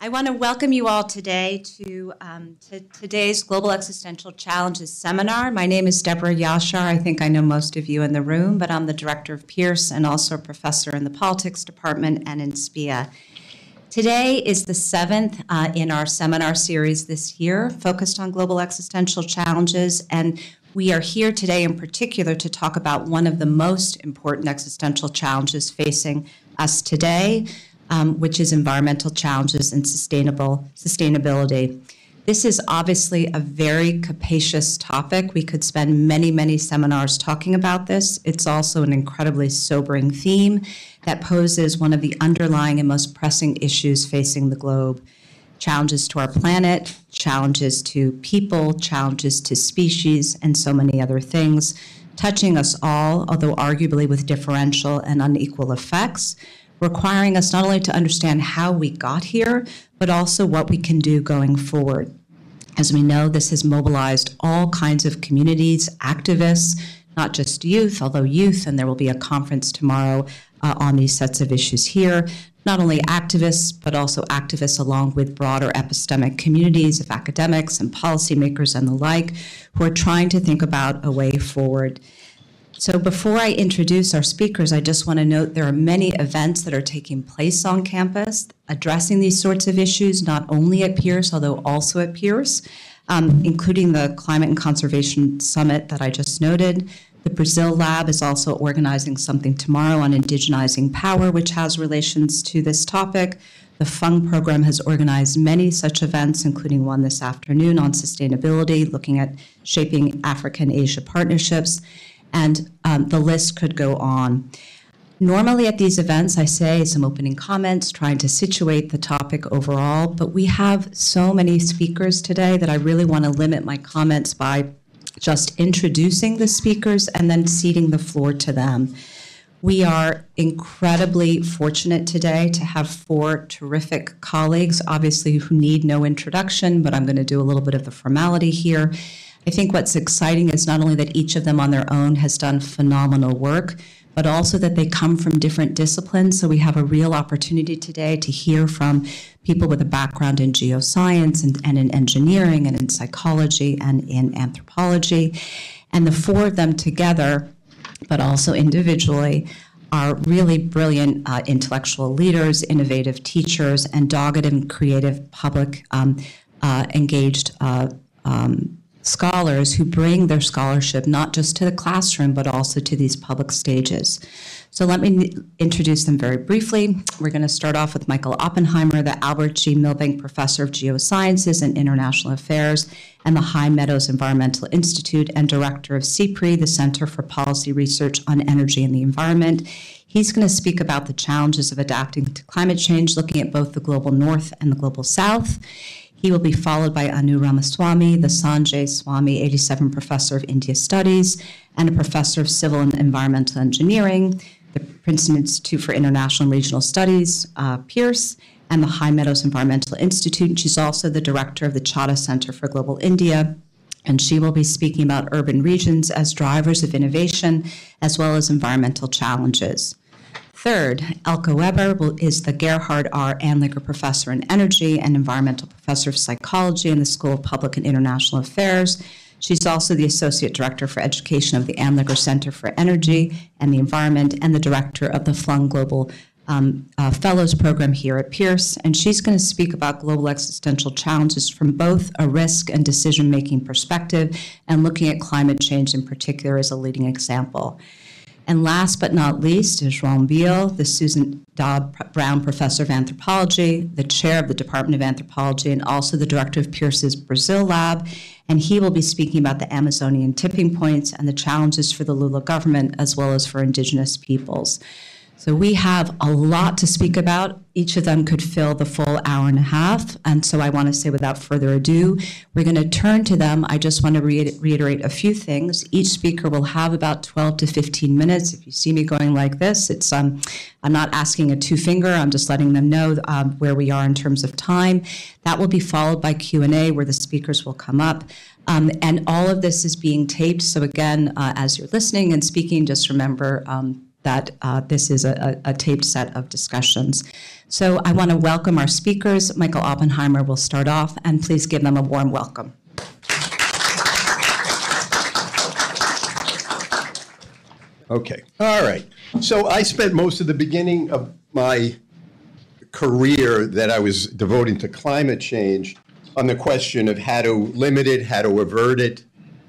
I want to welcome you all today to, um, to today's Global Existential Challenges seminar. My name is Deborah Yashar. I think I know most of you in the room, but I'm the director of PIIRS and also a professor in the politics department and in SPIA. Today is the seventh uh, in our seminar series this year, focused on global existential challenges. And we are here today in particular to talk about one of the most important existential challenges facing us today, um, which is environmental challenges and sustainable sustainability. This is obviously a very capacious topic. We could spend many, many seminars talking about this. It's also an incredibly sobering theme that poses one of the underlying and most pressing issues facing the globe challenges to our planet, challenges to people, challenges to species, and so many other things, touching us all, although arguably with differential and unequal effects, requiring us not only to understand how we got here, but also what we can do going forward. As we know, this has mobilized all kinds of communities, activists, not just youth, although youth, and there will be a conference tomorrow uh, on these sets of issues here. Not only activists, but also activists along with broader epistemic communities of academics and policymakers and the like, who are trying to think about a way forward. So before I introduce our speakers, I just want to note there are many events that are taking place on campus addressing these sorts of issues, not only at PIIRS, although also at PIIRS, um, including the Climate and Conservation Summit that I just noted. The Brazil Lab is also organizing something tomorrow on indigenizing power, which has relations to this topic. The FUNG program has organized many such events, including one this afternoon on sustainability, looking at shaping African Asia partnerships and um, the list could go on. Normally at these events, I say some opening comments, trying to situate the topic overall, but we have so many speakers today that I really want to limit my comments by just introducing the speakers and then ceding the floor to them. We are incredibly fortunate today to have four terrific colleagues, obviously, who need no introduction, but I'm going to do a little bit of the formality here. I think what's exciting is not only that each of them on their own has done phenomenal work, but also that they come from different disciplines. So we have a real opportunity today to hear from people with a background in geoscience and, and in engineering and in psychology and in anthropology. And the four of them together, but also individually, are really brilliant uh, intellectual leaders, innovative teachers, and dogged and creative public um, uh, engaged uh, um, scholars who bring their scholarship not just to the classroom but also to these public stages. So let me introduce them very briefly. We're going to start off with Michael Oppenheimer, the Albert G. Milbank Professor of Geosciences and International Affairs and the High Meadows Environmental Institute and Director of CPRE, the Center for Policy Research on Energy and the Environment. He's going to speak about the challenges of adapting to climate change, looking at both the global north and the global south. He will be followed by Anu Ramaswami, the Sanjay Swani 87 Professor of India Studies and a Professor of Civil and Environmental Engineering, the Princeton Institute for International and Regional Studies, uh, PIIRS, and the High Meadows Environmental Institute. She's also the director of the Chadha Center for Global India, and she will be speaking about urban regions as drivers of innovation as well as environmental challenges. Third, Elke Weber is the Gerhard R. Andlinger Professor in Energy and Environmental Professor of Psychology in the School of Public and International Affairs. She's also the Associate Director for Education of the Andlinger Center for Energy and the Environment and the Director of the Fung Global um, uh, Fellows Program here at PIIRS. And she's going to speak about global existential challenges from both a risk and decision making perspective and looking at climate change in particular as a leading example. And last but not least is João Biehl, the Susan Dod Brown Professor of Anthropology, the chair of the Department of Anthropology, and also the director of PIIRS's Brazil Lab. And he will be speaking about the Amazonian tipping points and the challenges for the Lula government as well as for indigenous peoples. So we have a lot to speak about. Each of them could fill the full hour and a half. And so I want to say without further ado, we're going to turn to them. I just want to reiterate a few things. Each speaker will have about 12 to 15 minutes. If you see me going like this, it's um, I'm not asking a two finger. I'm just letting them know um, where we are in terms of time. That will be followed by Q&A where the speakers will come up. Um, and all of this is being taped. So again, uh, as you're listening and speaking, just remember um, that uh, this is a, a taped set of discussions. So I want to welcome our speakers. Michael Oppenheimer will start off, and please give them a warm welcome. Okay, all right. So I spent most of the beginning of my career that I was devoting to climate change on the question of how to limit it, how to avert it,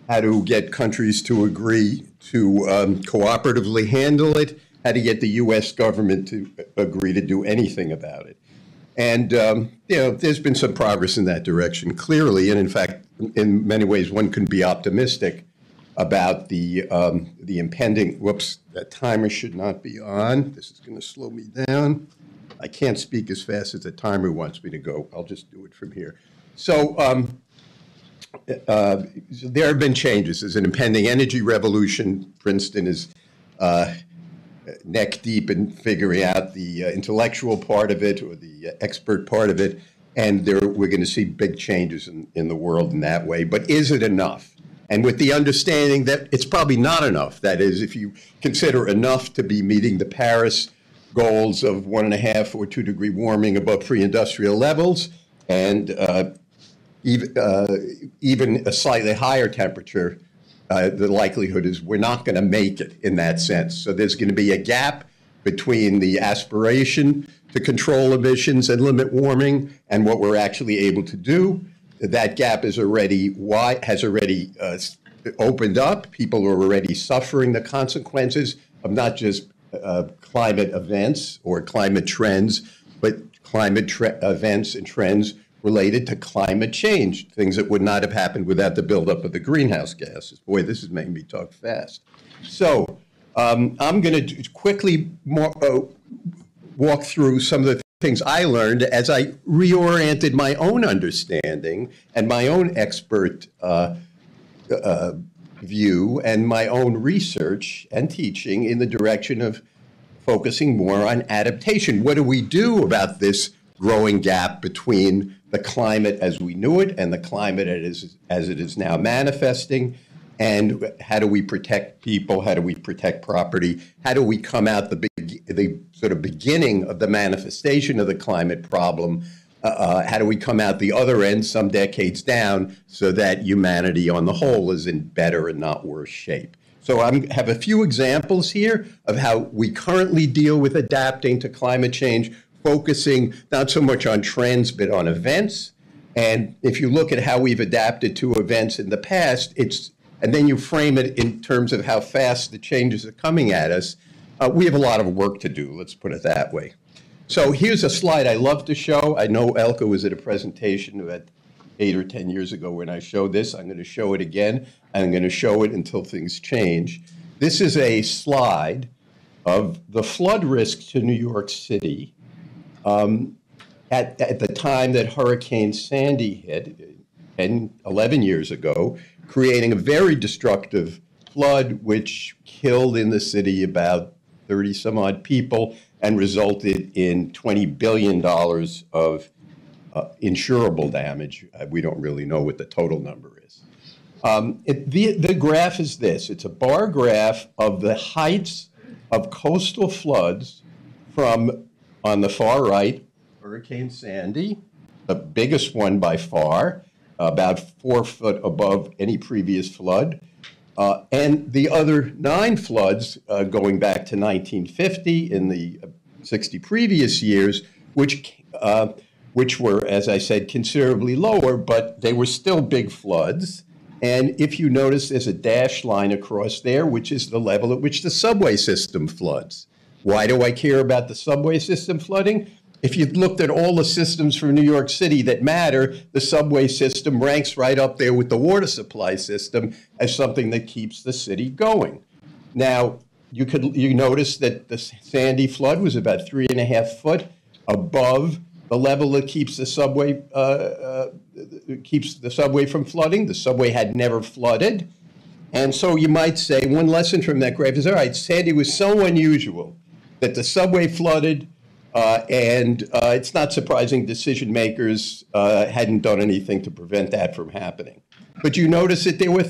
how to get countries to agree to um, cooperatively handle it, how to get the U.S. government to agree to do anything about it. And, um, you know, there's been some progress in that direction, clearly. And in fact, in many ways, one can be optimistic about the, um, the impending, whoops, that timer should not be on. This is going to slow me down. I can't speak as fast as the timer wants me to go. I'll just do it from here. So, um, uh, there have been changes. There's an impending energy revolution. Princeton is uh, neck deep in figuring out the uh, intellectual part of it or the uh, expert part of it. And there, we're going to see big changes in, in the world in that way. But is it enough? And with the understanding that it's probably not enough. That is, if you consider enough to be meeting the Paris goals of one and a half or two degree warming above pre industrial levels, and uh, even, uh, even a slightly higher temperature, uh, the likelihood is we're not going to make it in that sense. So there's going to be a gap between the aspiration to control emissions and limit warming and what we're actually able to do. That gap is already wide, has already uh, opened up. People are already suffering the consequences of not just uh, climate events or climate trends, but climate tre- events and trends related to climate change, things that would not have happened without the buildup of the greenhouse gases. Boy, this is making me talk fast. So um, I'm going to quickly more, uh, walk through some of the things I learned as I reoriented my own understanding and my own expert uh, uh, view and my own research and teaching in the direction of focusing more on adaptation. What do we do about this growing gap between the climate as we knew it and the climate as, as it is now manifesting. And how do we protect people? How do we protect property? How do we come out the, big, the sort of beginning of the manifestation of the climate problem? Uh, uh, how do we come out the other end some decades down so that humanity on the whole is in better and not worse shape? So I have a few examples here of how we currently deal with adapting to climate change focusing not so much on trends, but on events. And if you look at how we've adapted to events in the past, it's and then you frame it in terms of how fast the changes are coming at us, uh, we have a lot of work to do, let's put it that way. So here's a slide I love to show. I know Elke was at a presentation about eight or 10 years ago when I showed this. I'm going to show it again. I'm going to show it until things change. This is a slide of the flood risk to New York City um, at, at the time that Hurricane Sandy hit, 10, 11 years ago, creating a very destructive flood which killed in the city about 30 some odd people and resulted in $20 billion of uh, insurable damage. Uh, we don't really know what the total number is. Um, it, the, the graph is this it's a bar graph of the heights of coastal floods from on the far right, Hurricane Sandy, the biggest one by far, about four foot above any previous flood. Uh, and the other nine floods uh, going back to 1950 in the 60 previous years, which, uh, which were, as I said, considerably lower, but they were still big floods. And if you notice, there's a dashed line across there, which is the level at which the subway system floods. Why do I care about the subway system flooding? If you looked at all the systems from New York City that matter, the subway system ranks right up there with the water supply system as something that keeps the city going. Now, you could you notice that the Sandy flood was about three and a half foot above the level that keeps the subway uh, uh, keeps the subway from flooding. The subway had never flooded, and so you might say one lesson from that graph is all right. Sandy was so unusual that the subway flooded, uh, and uh, it's not surprising decision makers uh, hadn't done anything to prevent that from happening. But you notice that there were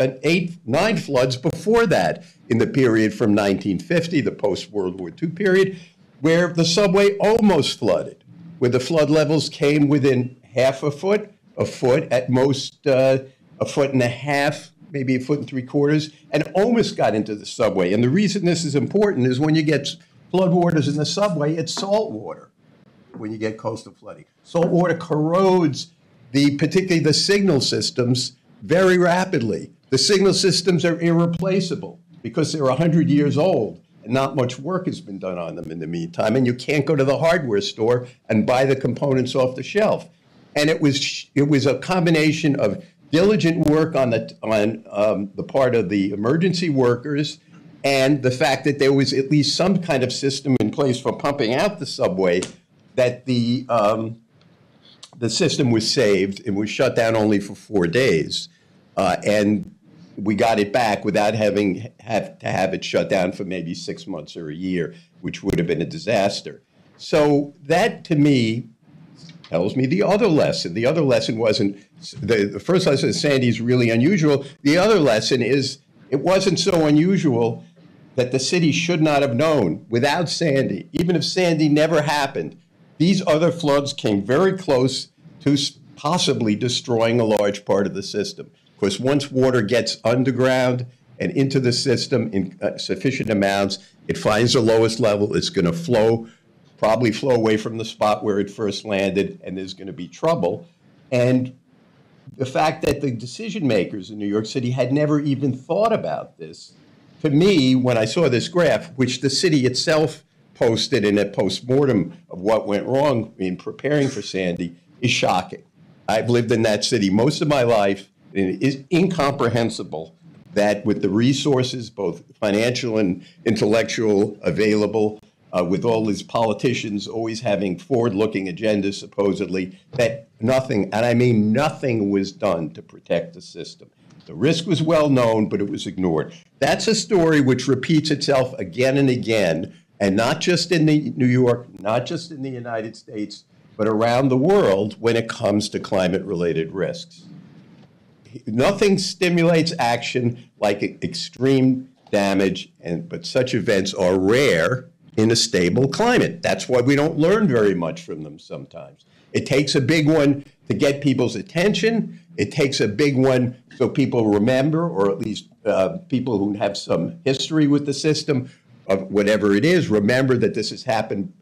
an eight, nine floods before that in the period from 1950, the post-World War II period, where the subway almost flooded, where the flood levels came within half a foot, a foot, at most uh, a foot and a half, maybe a foot and three quarters, and almost got into the subway. And the reason this is important is when you get floodwaters in the subway, it's salt water when you get coastal flooding. Salt water corrodes the, particularly the signal systems, very rapidly. The signal systems are irreplaceable because they're 100 years old and not much work has been done on them in the meantime. And you can't go to the hardware store and buy the components off the shelf. And it was, it was a combination of diligent work on the, on um, the part of the emergency workers and the fact that there was at least some kind of system in place for pumping out the subway that the, um, the system was saved and was shut down only for four days. Uh, and we got it back without having have to have it shut down for maybe six months or a year, which would have been a disaster. So that to me tells me the other lesson. The other lesson wasn't the, the first lesson is Sandy's really unusual. The other lesson is it wasn't so unusual that the city should not have known without Sandy, even if Sandy never happened. These other floods came very close to possibly destroying a large part of the system. Of course, once water gets underground and into the system in uh, sufficient amounts, it finds the lowest level. It's going to flow, probably flow away from the spot where it first landed, and there's going to be trouble. And the fact that the decision makers in New York City had never even thought about this, to me, when I saw this graph, which the city itself posted in a postmortem of what went wrong in preparing for Sandy, is shocking. I've lived in that city most of my life. It is incomprehensible that with the resources, both financial and intellectual, available, uh, with all these politicians always having forward-looking agendas, supposedly, that nothing, and I mean nothing, was done to protect the system. The risk was well known, but it was ignored. That's a story which repeats itself again and again, and not just in the New York, not just in the United States, but around the world when it comes to climate-related risks. Nothing stimulates action like extreme damage, and but such events are rare in a stable climate. That's why we don't learn very much from them sometimes. It takes a big one to get people's attention. It takes a big one so people remember, or at least uh, people who have some history with the system of whatever it is, remember that this has happened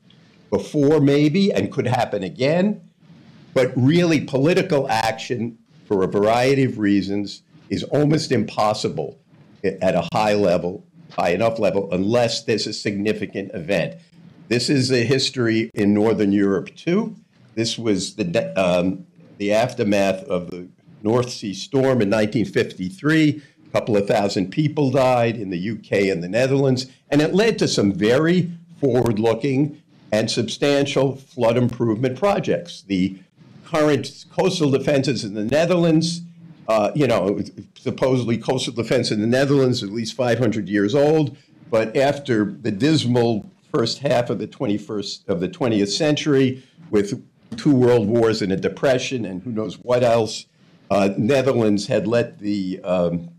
before, maybe, and could happen again. But really, political action, for a variety of reasons, is almost impossible at a high level high enough level unless there's a significant event. This is a history in Northern Europe too. This was the, um, the aftermath of the North Sea storm in 1953. A couple of thousand people died in the UK and the Netherlands, and it led to some very forward looking and substantial flood improvement projects. The current coastal defenses in the Netherlands uh, you know, supposedly coastal defense in the Netherlands, at least 500 years old. But after the dismal first half of the 21st of the 20th century, with two world wars and a depression and who knows what else, uh, Netherlands had let the, um,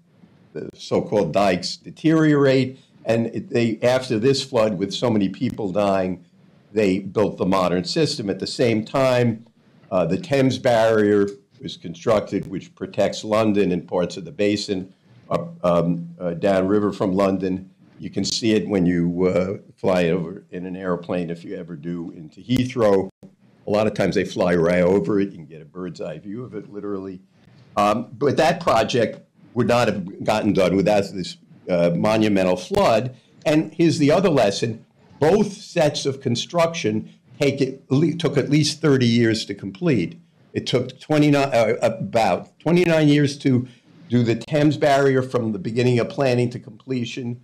the so-called dikes deteriorate, and it, they after this flood, with so many people dying, they built the modern system. At the same time, uh, the Thames barrier was constructed, which protects London and parts of the basin up um, uh, downriver from London. You can see it when you uh, fly over in an airplane, if you ever do, into Heathrow. A lot of times they fly right over it. You can get a bird's eye view of it, literally. Um, but that project would not have gotten done without this uh, monumental flood. And here's the other lesson both sets of construction take it, took at least 30 years to complete. It took 29, uh, about 29 years to do the Thames barrier from the beginning of planning to completion,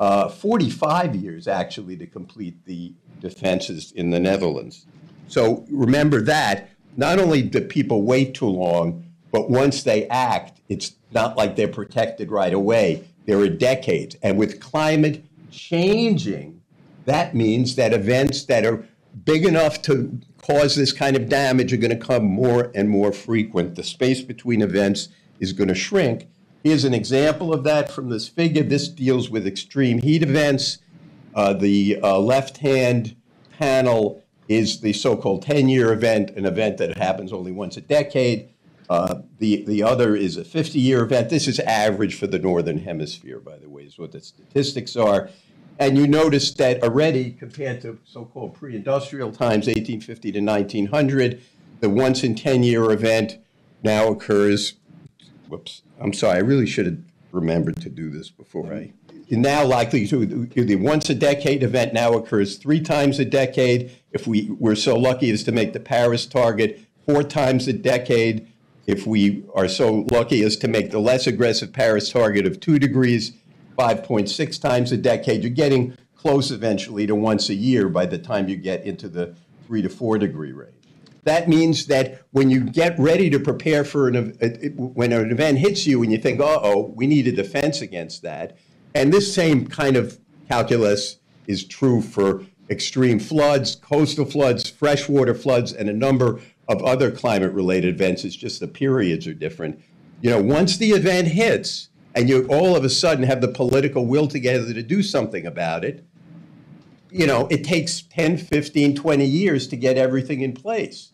uh, 45 years actually to complete the defenses in the Netherlands. So remember that. Not only do people wait too long, but once they act, it's not like they're protected right away. There are decades. And with climate changing, that means that events that are big enough to cause this kind of damage are going to come more and more frequent. The space between events is going to shrink. Here's an example of that from this figure. This deals with extreme heat events. Uh, the uh, left-hand panel is the so-called 10-year event, an event that happens only once a decade. Uh, the, the other is a 50-year event. This is average for the Northern Hemisphere, by the way, is what the statistics are. And you notice that already, compared to so-called pre-industrial times, 1850 to 1900, the once in 10-year event now occurs, whoops, I'm sorry, I really should have remembered to do this before I, now likely to, the once a decade event now occurs three times a decade. If we were so lucky as to make the Paris target four times a decade, if we are so lucky as to make the less aggressive Paris target of two degrees, 5.6 times a decade, you're getting close eventually to once a year by the time you get into the three to four degree range. That means that when you get ready to prepare for an when an event hits you and you think, "Uh oh, we need a defense against that," and this same kind of calculus is true for extreme floods, coastal floods, freshwater floods, and a number of other climate-related events. It's just the periods are different. You know, once the event hits, and you all of a sudden have the political will together to do something about it, you know, it takes 10, 15, 20 years to get everything in place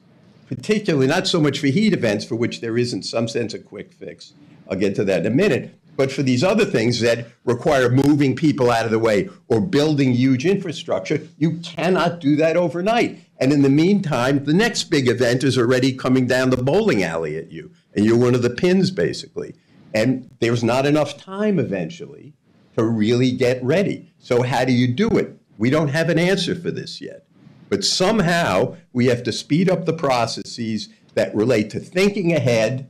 particularly not so much for heat events, for which there is in some sense a quick fix. I'll get to that in a minute. But for these other things that require moving people out of the way or building huge infrastructure, you cannot do that overnight. And in the meantime, the next big event is already coming down the bowling alley at you, and you're one of the pins, basically. And there's not enough time eventually to really get ready. So, how do you do it? We don't have an answer for this yet. But somehow we have to speed up the processes that relate to thinking ahead,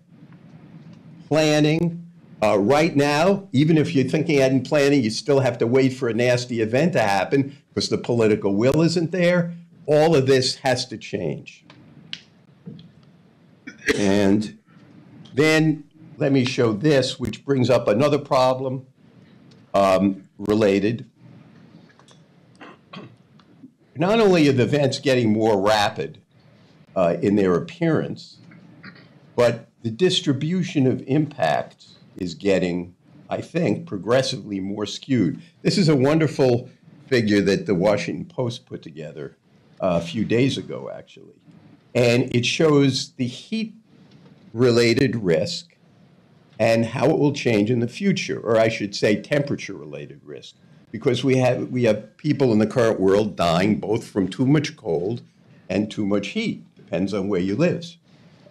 planning. Uh, right now, even if you're thinking ahead and planning, you still have to wait for a nasty event to happen because the political will isn't there. All of this has to change. And then let me show this, which brings up another problem um, related not only are the events getting more rapid uh, in their appearance, but the distribution of impact is getting, I think, progressively more skewed. This is a wonderful figure that the Washington Post put together uh, a few days ago, actually. And it shows the heat related risk and how it will change in the future, or I should say, temperature related risk because we have we have people in the current world dying both from too much cold and too much heat. Depends on where you live.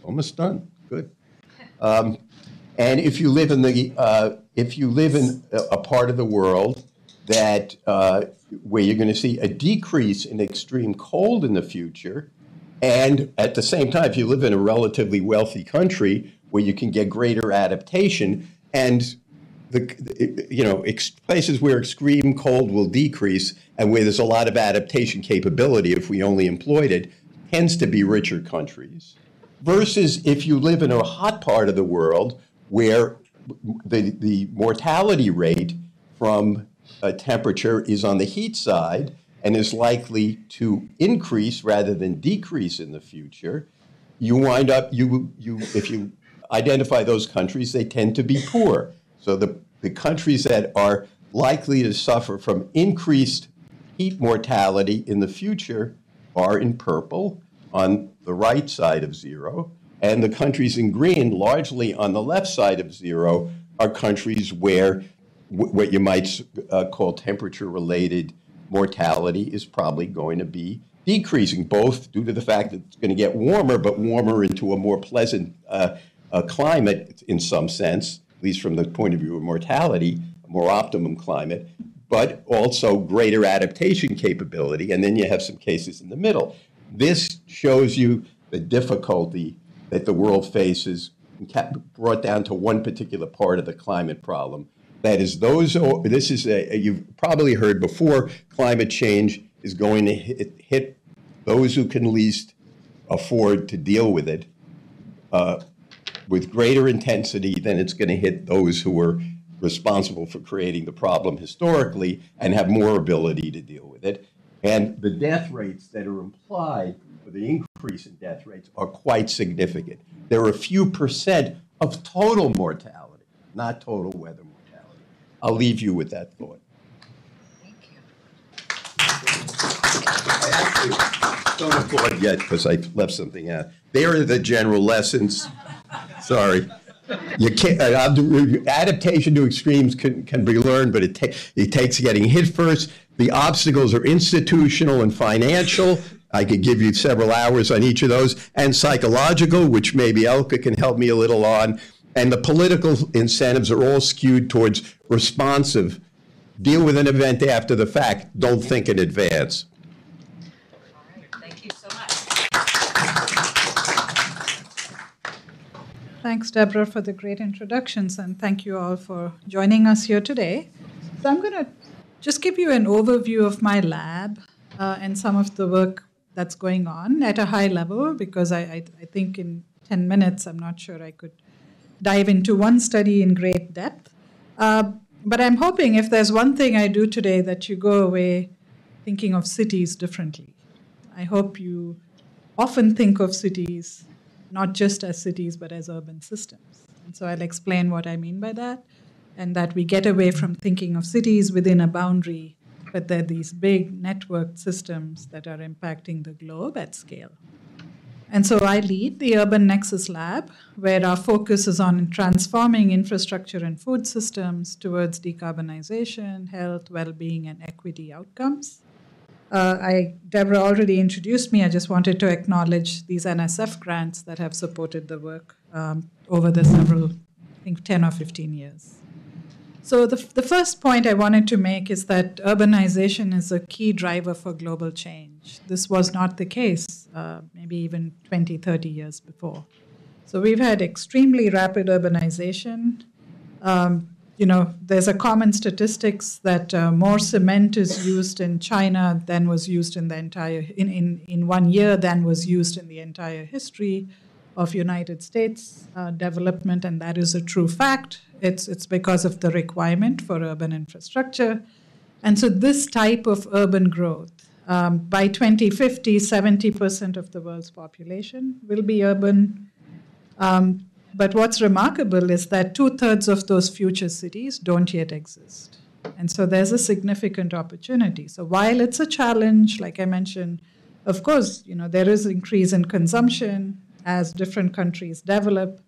Almost done. Good. Um, and if you live in the uh, if you live in a part of the world that uh, where you're going to see a decrease in extreme cold in the future, and at the same time, if you live in a relatively wealthy country where you can get greater adaptation and the, you know, places where extreme cold will decrease and where there's a lot of adaptation capability if we only employed it tends to be richer countries. Versus if you live in a hot part of the world where the, the mortality rate from temperature is on the heat side and is likely to increase rather than decrease in the future, you wind up you you if you identify those countries, they tend to be poor. So the, the countries that are likely to suffer from increased heat mortality in the future are in purple on the right side of zero. And the countries in green, largely on the left side of zero, are countries where what you might uh, call temperature related mortality is probably going to be decreasing, both due to the fact that it's going to get warmer, but warmer into a more pleasant uh, uh, climate in some sense, at least from the point of view of mortality, a more optimum climate, but also greater adaptation capability. And then you have some cases in the middle. This shows you the difficulty that the world faces brought down to one particular part of the climate problem. That is, those. This is a, you've probably heard before. Climate change is going to hit, hit those who can least afford to deal with it uh, with greater intensity than it's going to hit those who were responsible for creating the problem historically and have more ability to deal with it. And the death rates that are implied for the increase in death rates are quite significant. There are a few percent of total mortality, not total weather mortality. I'll leave you with that thought. I actually don't applaud yet because I left something out. There are the general lessons. Sorry. You can't, uh, adaptation to extremes can, can be learned, but it, ta- it takes getting hit first. The obstacles are institutional and financial. I could give you several hours on each of those, and psychological, which maybe Elke can help me a little on. And the political incentives are all skewed towards responsive. Deal with an event after the fact. Don't think in advance. Thank you so much. Thanks, Deborah, for the great introductions, and thank you all for joining us here today. So, I'm going to just give you an overview of my lab uh, and some of the work that's going on at a high level, because I, I, I think in 10 minutes, I'm not sure I could dive into one study in great depth. Uh, but I'm hoping if there's one thing I do today that you go away thinking of cities differently. I hope you often think of cities not just as cities but as urban systems. And so I'll explain what I mean by that, and that we get away from thinking of cities within a boundary, but they're these big networked systems that are impacting the globe at scale. And so I lead the Urban Nexus Lab, where our focus is on transforming infrastructure and food systems towards decarbonization, health, well being, and equity outcomes. Uh, I, Deborah already introduced me. I just wanted to acknowledge these NSF grants that have supported the work um, over the several, I think, 10 or 15 years. So, the, the first point I wanted to make is that urbanization is a key driver for global change. This was not the case uh, maybe even 20, 30 years before. So, we've had extremely rapid urbanization. Um, you know, there's a common statistics that uh, more cement is used in China than was used in the entire in, in, in one year than was used in the entire history of United States uh, development, and that is a true fact. It's, it's because of the requirement for urban infrastructure. And so, this type of urban growth, um, by 2050, 70% of the world's population will be urban. Um, but what's remarkable is that two thirds of those future cities don't yet exist. And so there's a significant opportunity. So while it's a challenge, like I mentioned, of course, you know, there is increase in consumption as different countries develop.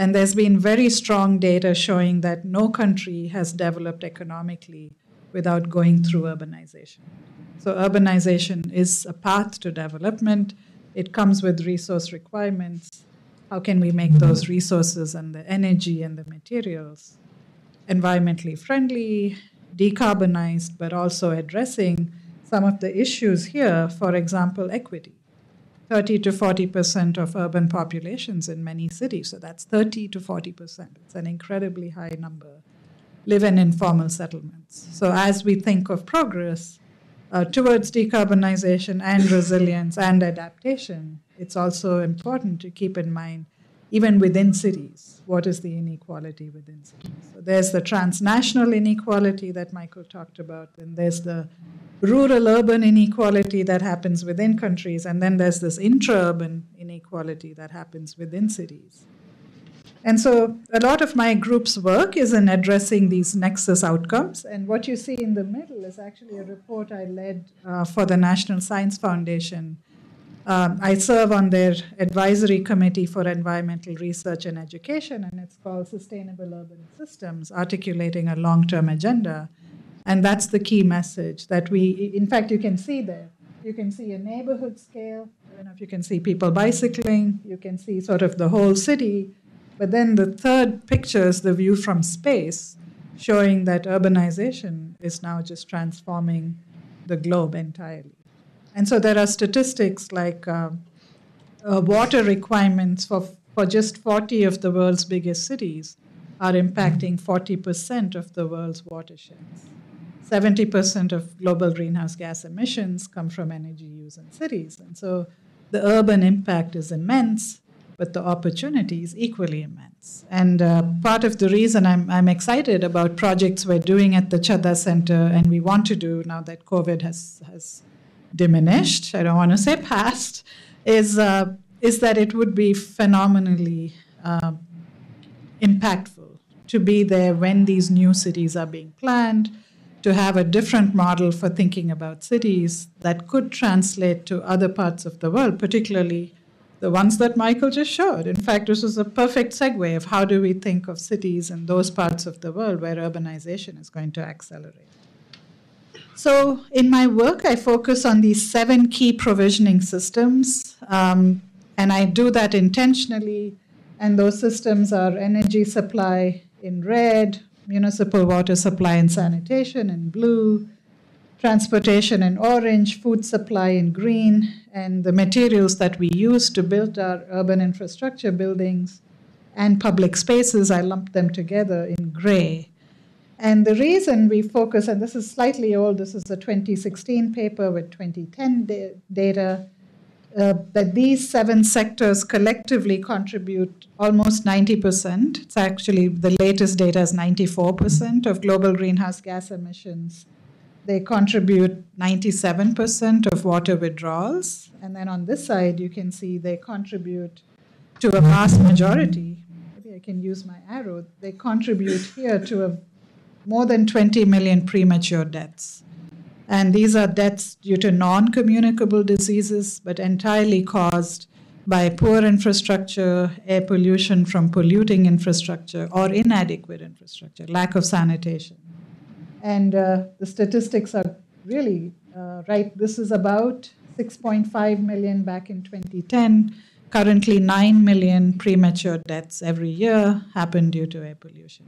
And there's been very strong data showing that no country has developed economically without going through urbanization. So, urbanization is a path to development. It comes with resource requirements. How can we make those resources and the energy and the materials environmentally friendly, decarbonized, but also addressing some of the issues here, for example, equity? 30 to 40% of urban populations in many cities. So that's 30 to 40%. It's an incredibly high number. Live in informal settlements. So as we think of progress uh, towards decarbonization and resilience and adaptation, it's also important to keep in mind, even within cities, what is the inequality within cities. So there's the transnational inequality that Michael talked about, and there's the rural urban inequality that happens within countries, and then there's this intra urban inequality that happens within cities. And so, a lot of my group's work is in addressing these nexus outcomes. And what you see in the middle is actually a report I led uh, for the National Science Foundation. Um, I serve on their advisory committee for environmental research and education, and it's called Sustainable Urban Systems Articulating a Long Term Agenda. And that's the key message that we, in fact, you can see there. You can see a neighborhood scale. I don't know if you can see people bicycling. You can see sort of the whole city. But then the third picture is the view from space, showing that urbanization is now just transforming the globe entirely. And so there are statistics like uh, uh, water requirements for, for just 40 of the world's biggest cities are impacting 40% of the world's watersheds. 70% of global greenhouse gas emissions come from energy use in cities. And so the urban impact is immense, but the opportunity is equally immense. And uh, part of the reason I'm, I'm excited about projects we're doing at the Chadha Center and we want to do now that COVID has, has diminished, I don't want to say past, is, uh, is that it would be phenomenally uh, impactful to be there when these new cities are being planned, to have a different model for thinking about cities that could translate to other parts of the world, particularly the ones that Michael just showed. In fact, this is a perfect segue of how do we think of cities in those parts of the world where urbanization is going to accelerate. So, in my work, I focus on these seven key provisioning systems, um, and I do that intentionally. And those systems are energy supply in red, municipal water supply and sanitation in blue, transportation in orange, food supply in green, and the materials that we use to build our urban infrastructure buildings and public spaces, I lump them together in gray. And the reason we focus, and this is slightly old, this is a 2016 paper with 2010 da- data, uh, that these seven sectors collectively contribute almost 90%. It's actually the latest data is 94% of global greenhouse gas emissions. They contribute 97% of water withdrawals. And then on this side, you can see they contribute to a vast majority. Maybe I can use my arrow. They contribute here to a more than 20 million premature deaths. And these are deaths due to non communicable diseases, but entirely caused by poor infrastructure, air pollution from polluting infrastructure, or inadequate infrastructure, lack of sanitation. And uh, the statistics are really uh, right. This is about 6.5 million back in 2010. Currently, 9 million premature deaths every year happen due to air pollution.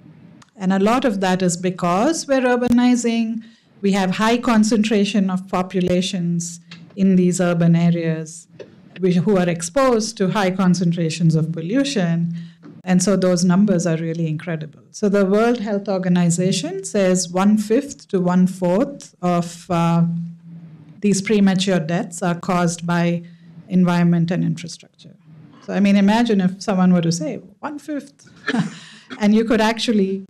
And a lot of that is because we're urbanizing, we have high concentration of populations in these urban areas who are exposed to high concentrations of pollution. And so those numbers are really incredible. So the World Health Organization says one fifth to one fourth of uh, these premature deaths are caused by environment and infrastructure. So, I mean, imagine if someone were to say one fifth, and you could actually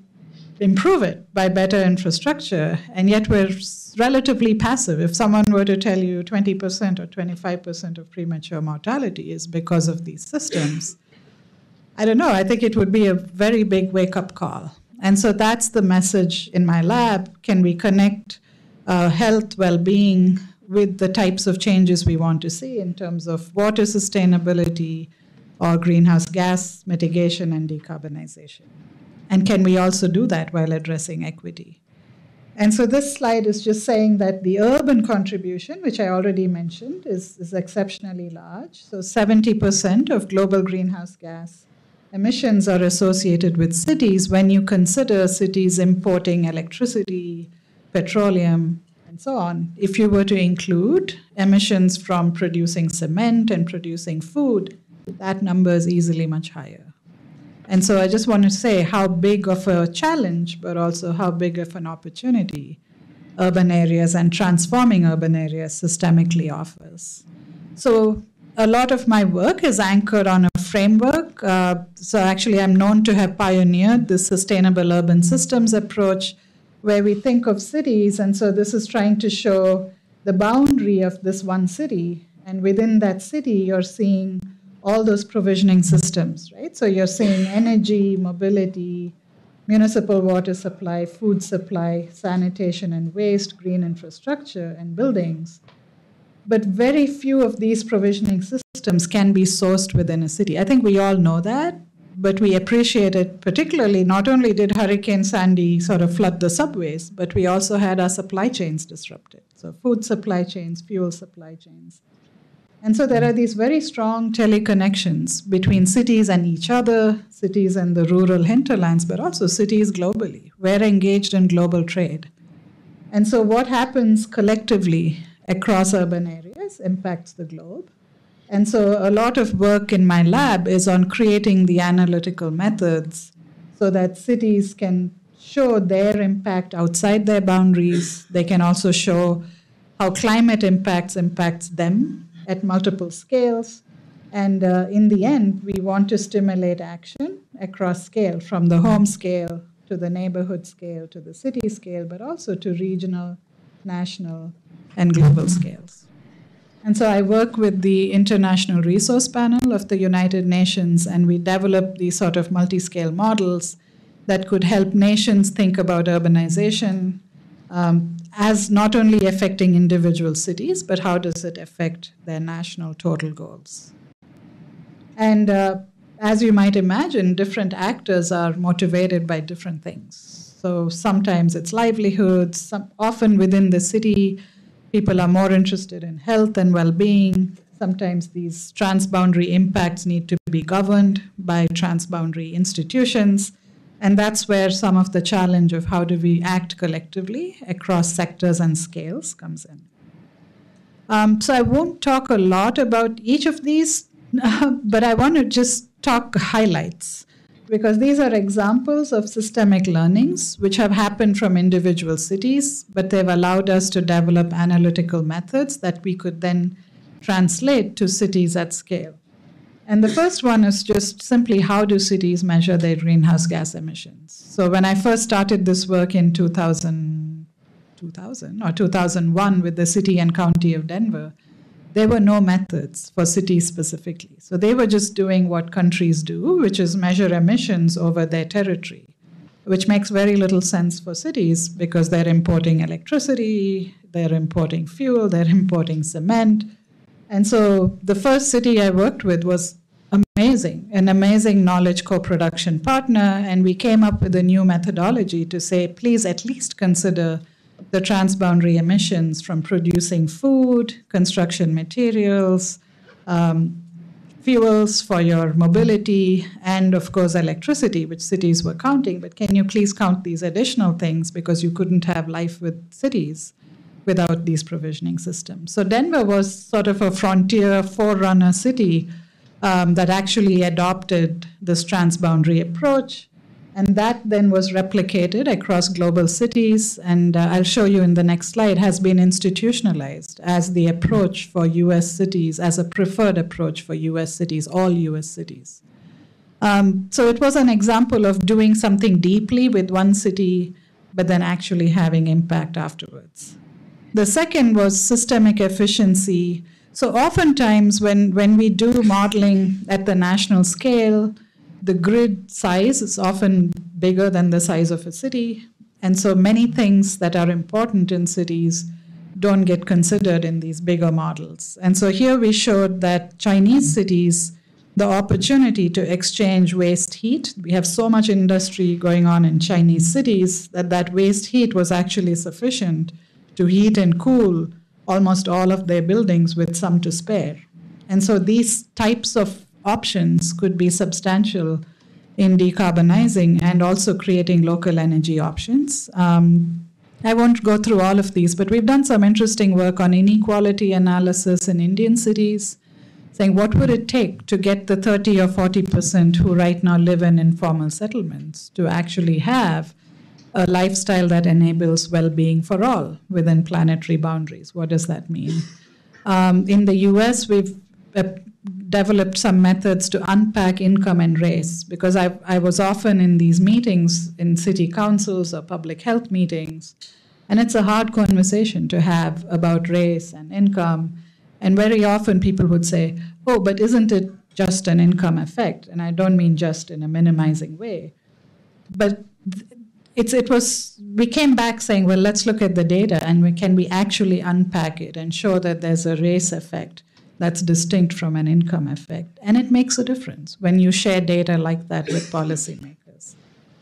improve it by better infrastructure, and yet we're relatively passive. If someone were to tell you 20% or 25% of premature mortality is because of these systems, I don't know, I think it would be a very big wake up call. And so that's the message in my lab. Can we connect uh, health, well being, with the types of changes we want to see in terms of water sustainability or greenhouse gas mitigation and decarbonization? And can we also do that while addressing equity? And so this slide is just saying that the urban contribution, which I already mentioned, is, is exceptionally large. So 70% of global greenhouse gas emissions are associated with cities when you consider cities importing electricity, petroleum, and so on. If you were to include emissions from producing cement and producing food, that number is easily much higher. And so I just want to say how big of a challenge, but also how big of an opportunity urban areas and transforming urban areas systemically offers. So a lot of my work is anchored on a framework. Uh, so actually, I'm known to have pioneered the sustainable urban systems approach, where we think of cities, and so this is trying to show the boundary of this one city, and within that city, you're seeing all those provisioning systems, right? So you're saying energy, mobility, municipal water supply, food supply, sanitation and waste, green infrastructure, and buildings. But very few of these provisioning systems can be sourced within a city. I think we all know that, but we appreciate it particularly. Not only did Hurricane Sandy sort of flood the subways, but we also had our supply chains disrupted. So, food supply chains, fuel supply chains. And so there are mm. these very strong teleconnections between cities and each other, cities and the rural hinterlands, but also cities globally. We're engaged in global trade. And so what happens collectively across urban areas impacts the globe. And so a lot of work in my lab is on creating the analytical methods so that cities can show their impact outside their boundaries. They can also show how climate impacts impacts them at multiple scales. And uh, in the end, we want to stimulate action across scale, from the home scale to the neighborhood scale to the city scale, but also to regional, national, and global scales. And so I work with the International Resource Panel of the United Nations, and we develop these sort of multi scale models that could help nations think about urbanization um, as not only affecting individual cities, but how does it affect their national total goals. And uh, as you might imagine, different actors are motivated by different things. So sometimes it's livelihoods, some, often within the city, people are more interested in health and well being. Sometimes these transboundary impacts need to be governed by transboundary institutions. And that's where some of the challenge of how do we act collectively across sectors and scales comes in. Um, so I won't talk a lot about each of these, but I want to just talk highlights because these are examples of systemic learnings which have happened from individual cities, but they've allowed us to develop analytical methods that we could then translate to cities at scale. And the first one is just simply how do cities measure their greenhouse gas emissions? So when I first started this work in 2000, 2000 or 2001 with the city and county of Denver, there were no methods for cities specifically. So they were just doing what countries do, which is measure emissions over their territory, which makes very little sense for cities because they're importing electricity, they're importing fuel, they're importing cement and so the first city I worked with was amazing, an amazing knowledge co production partner. And we came up with a new methodology to say, please at least consider the transboundary emissions from producing food, construction materials, um, fuels for your mobility, and of course, electricity, which cities were counting. But can you please count these additional things because you couldn't have life with cities? Without these provisioning systems. So Denver was sort of a frontier forerunner city um, that actually adopted this transboundary approach. And that then was replicated across global cities. And uh, I'll show you in the next slide, has been institutionalized as the approach for US cities, as a preferred approach for US cities, all US cities. Um, so it was an example of doing something deeply with one city, but then actually having impact afterwards. The second was systemic efficiency. So oftentimes when, when we do modeling at the national scale, the grid size is often bigger than the size of a city. And so many things that are important in cities don't get considered in these bigger models. And so here we showed that Chinese cities, the opportunity to exchange waste heat, we have so much industry going on in Chinese cities that that waste heat was actually sufficient to heat and cool almost all of their buildings with some to spare. And so these types of options could be substantial in decarbonizing and also creating local energy options. Um, I won't go through all of these, but we've done some interesting work on inequality analysis in Indian cities, saying what would it take to get the 30 or 40 percent who right now live in informal settlements to actually have a lifestyle that enables well being for all within planetary boundaries. What does that mean? Um, in the US, we've uh, developed some methods to unpack income and race because I, I was often in these meetings in city councils or public health meetings, and it's a hard conversation to have about race and income. And very often people would say, oh, but isn't it just an income effect? And I don't mean just in a minimizing way. But th- it's it was we came back saying well let's look at the data and we can we actually unpack it and show that there's a race effect that's distinct from an income effect. And it makes a difference when you share data like that with policymakers.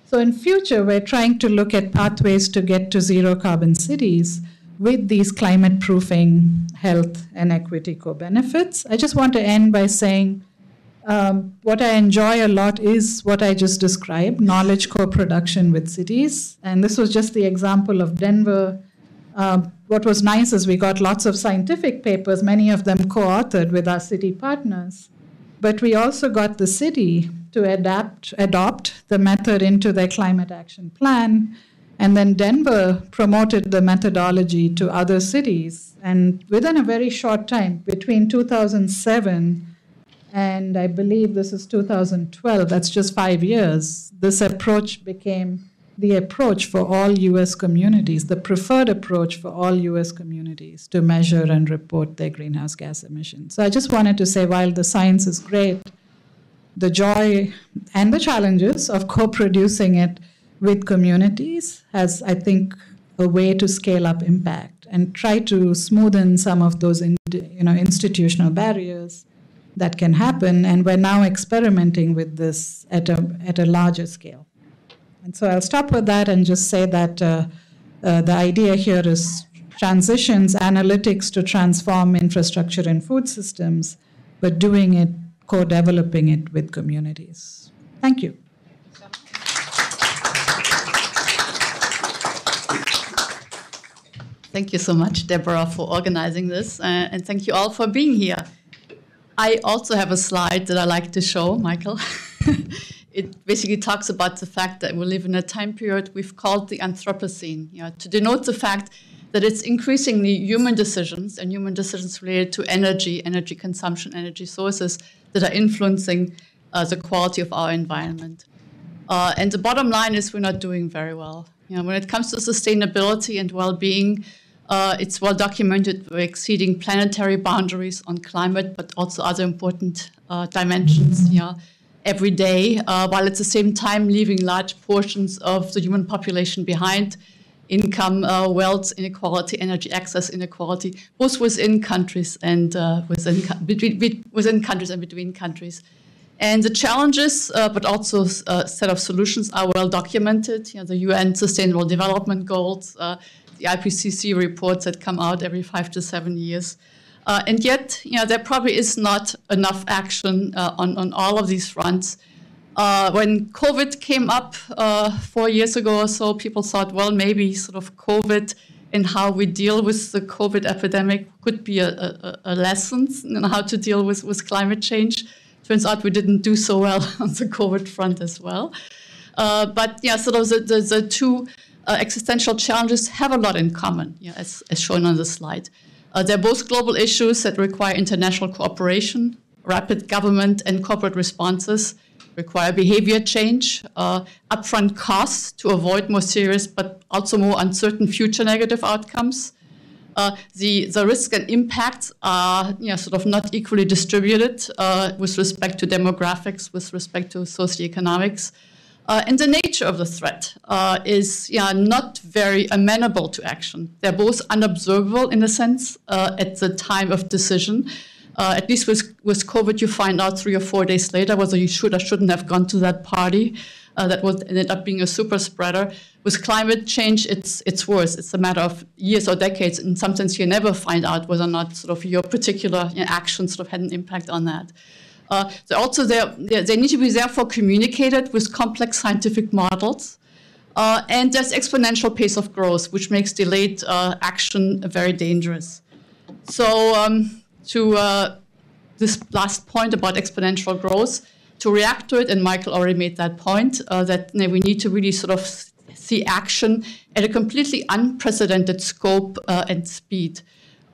So in future we're trying to look at pathways to get to zero carbon cities with these climate proofing health and equity co-benefits. I just want to end by saying um, what I enjoy a lot is what I just described knowledge co production with cities. And this was just the example of Denver. Uh, what was nice is we got lots of scientific papers, many of them co authored with our city partners. But we also got the city to adapt, adopt the method into their climate action plan. And then Denver promoted the methodology to other cities. And within a very short time, between 2007 and I believe this is 2012, that's just five years, this approach became the approach for all US communities, the preferred approach for all US communities to measure and report their greenhouse gas emissions. So I just wanted to say while the science is great, the joy and the challenges of co producing it with communities has, I think, a way to scale up impact and try to smoothen some of those in, you know, institutional barriers that can happen. And we're now experimenting with this at a, at a larger scale. And so I'll stop with that and just say that uh, uh, the idea here is transitions analytics to transform infrastructure and food systems, but doing it, co developing it with communities. Thank you. Thank you so much, Deborah, for organizing this, uh, and thank you all for being here. I also have a slide that I like to show, Michael. it basically talks about the fact that we live in a time period we've called the Anthropocene, you know, to denote the fact that it's increasingly human decisions and human decisions related to energy, energy consumption, energy sources that are influencing uh, the quality of our environment. Uh, and the bottom line is we're not doing very well. You know, when it comes to sustainability and well-being, uh, it's well documented we're exceeding planetary boundaries on climate, but also other important uh, dimensions. Yeah, every day, uh, while at the same time leaving large portions of the human population behind. Income, uh, wealth inequality, energy access inequality, both within countries and uh, within between, within countries and between countries. And the challenges, uh, but also a set of solutions, are well documented. You know, the UN Sustainable Development Goals, the IPCC reports that come out every five to seven years. Uh, and yet, you know, there probably is not enough action uh, on, on all of these fronts. Uh, when COVID came up uh, four years ago or so, people thought, well, maybe sort of COVID and how we deal with the COVID epidemic could be a, a, a lesson in how to deal with, with climate change. Turns out we didn't do so well on the COVID front as well. Uh, but yeah, sort of the, the, the two uh, existential challenges have a lot in common, yeah, as, as, shown on the slide. Uh, they're both global issues that require international cooperation, rapid government and corporate responses, require behavior change, uh, upfront costs to avoid more serious but also more uncertain future negative outcomes. Uh, the, the risk and impacts are you know, sort of not equally distributed uh, with respect to demographics, with respect to socioeconomics. Uh, and the nature of the threat uh, is yeah, not very amenable to action. They're both unobservable in a sense uh, at the time of decision. Uh, at least with, with COVID, you find out three or four days later whether you should or shouldn't have gone to that party. Uh, that ended up being a super spreader. With climate change, it's it's worse. It's a matter of years or decades. In some sense, you never find out whether or not sort of your particular you know, action sort of had an impact on that. Uh, also, they need to be therefore communicated with complex scientific models. Uh, and there's exponential pace of growth, which makes delayed uh, action very dangerous. So, um, to uh, this last point about exponential growth, to react to it, and Michael already made that point, uh, that you know, we need to really sort of see action at a completely unprecedented scope uh, and speed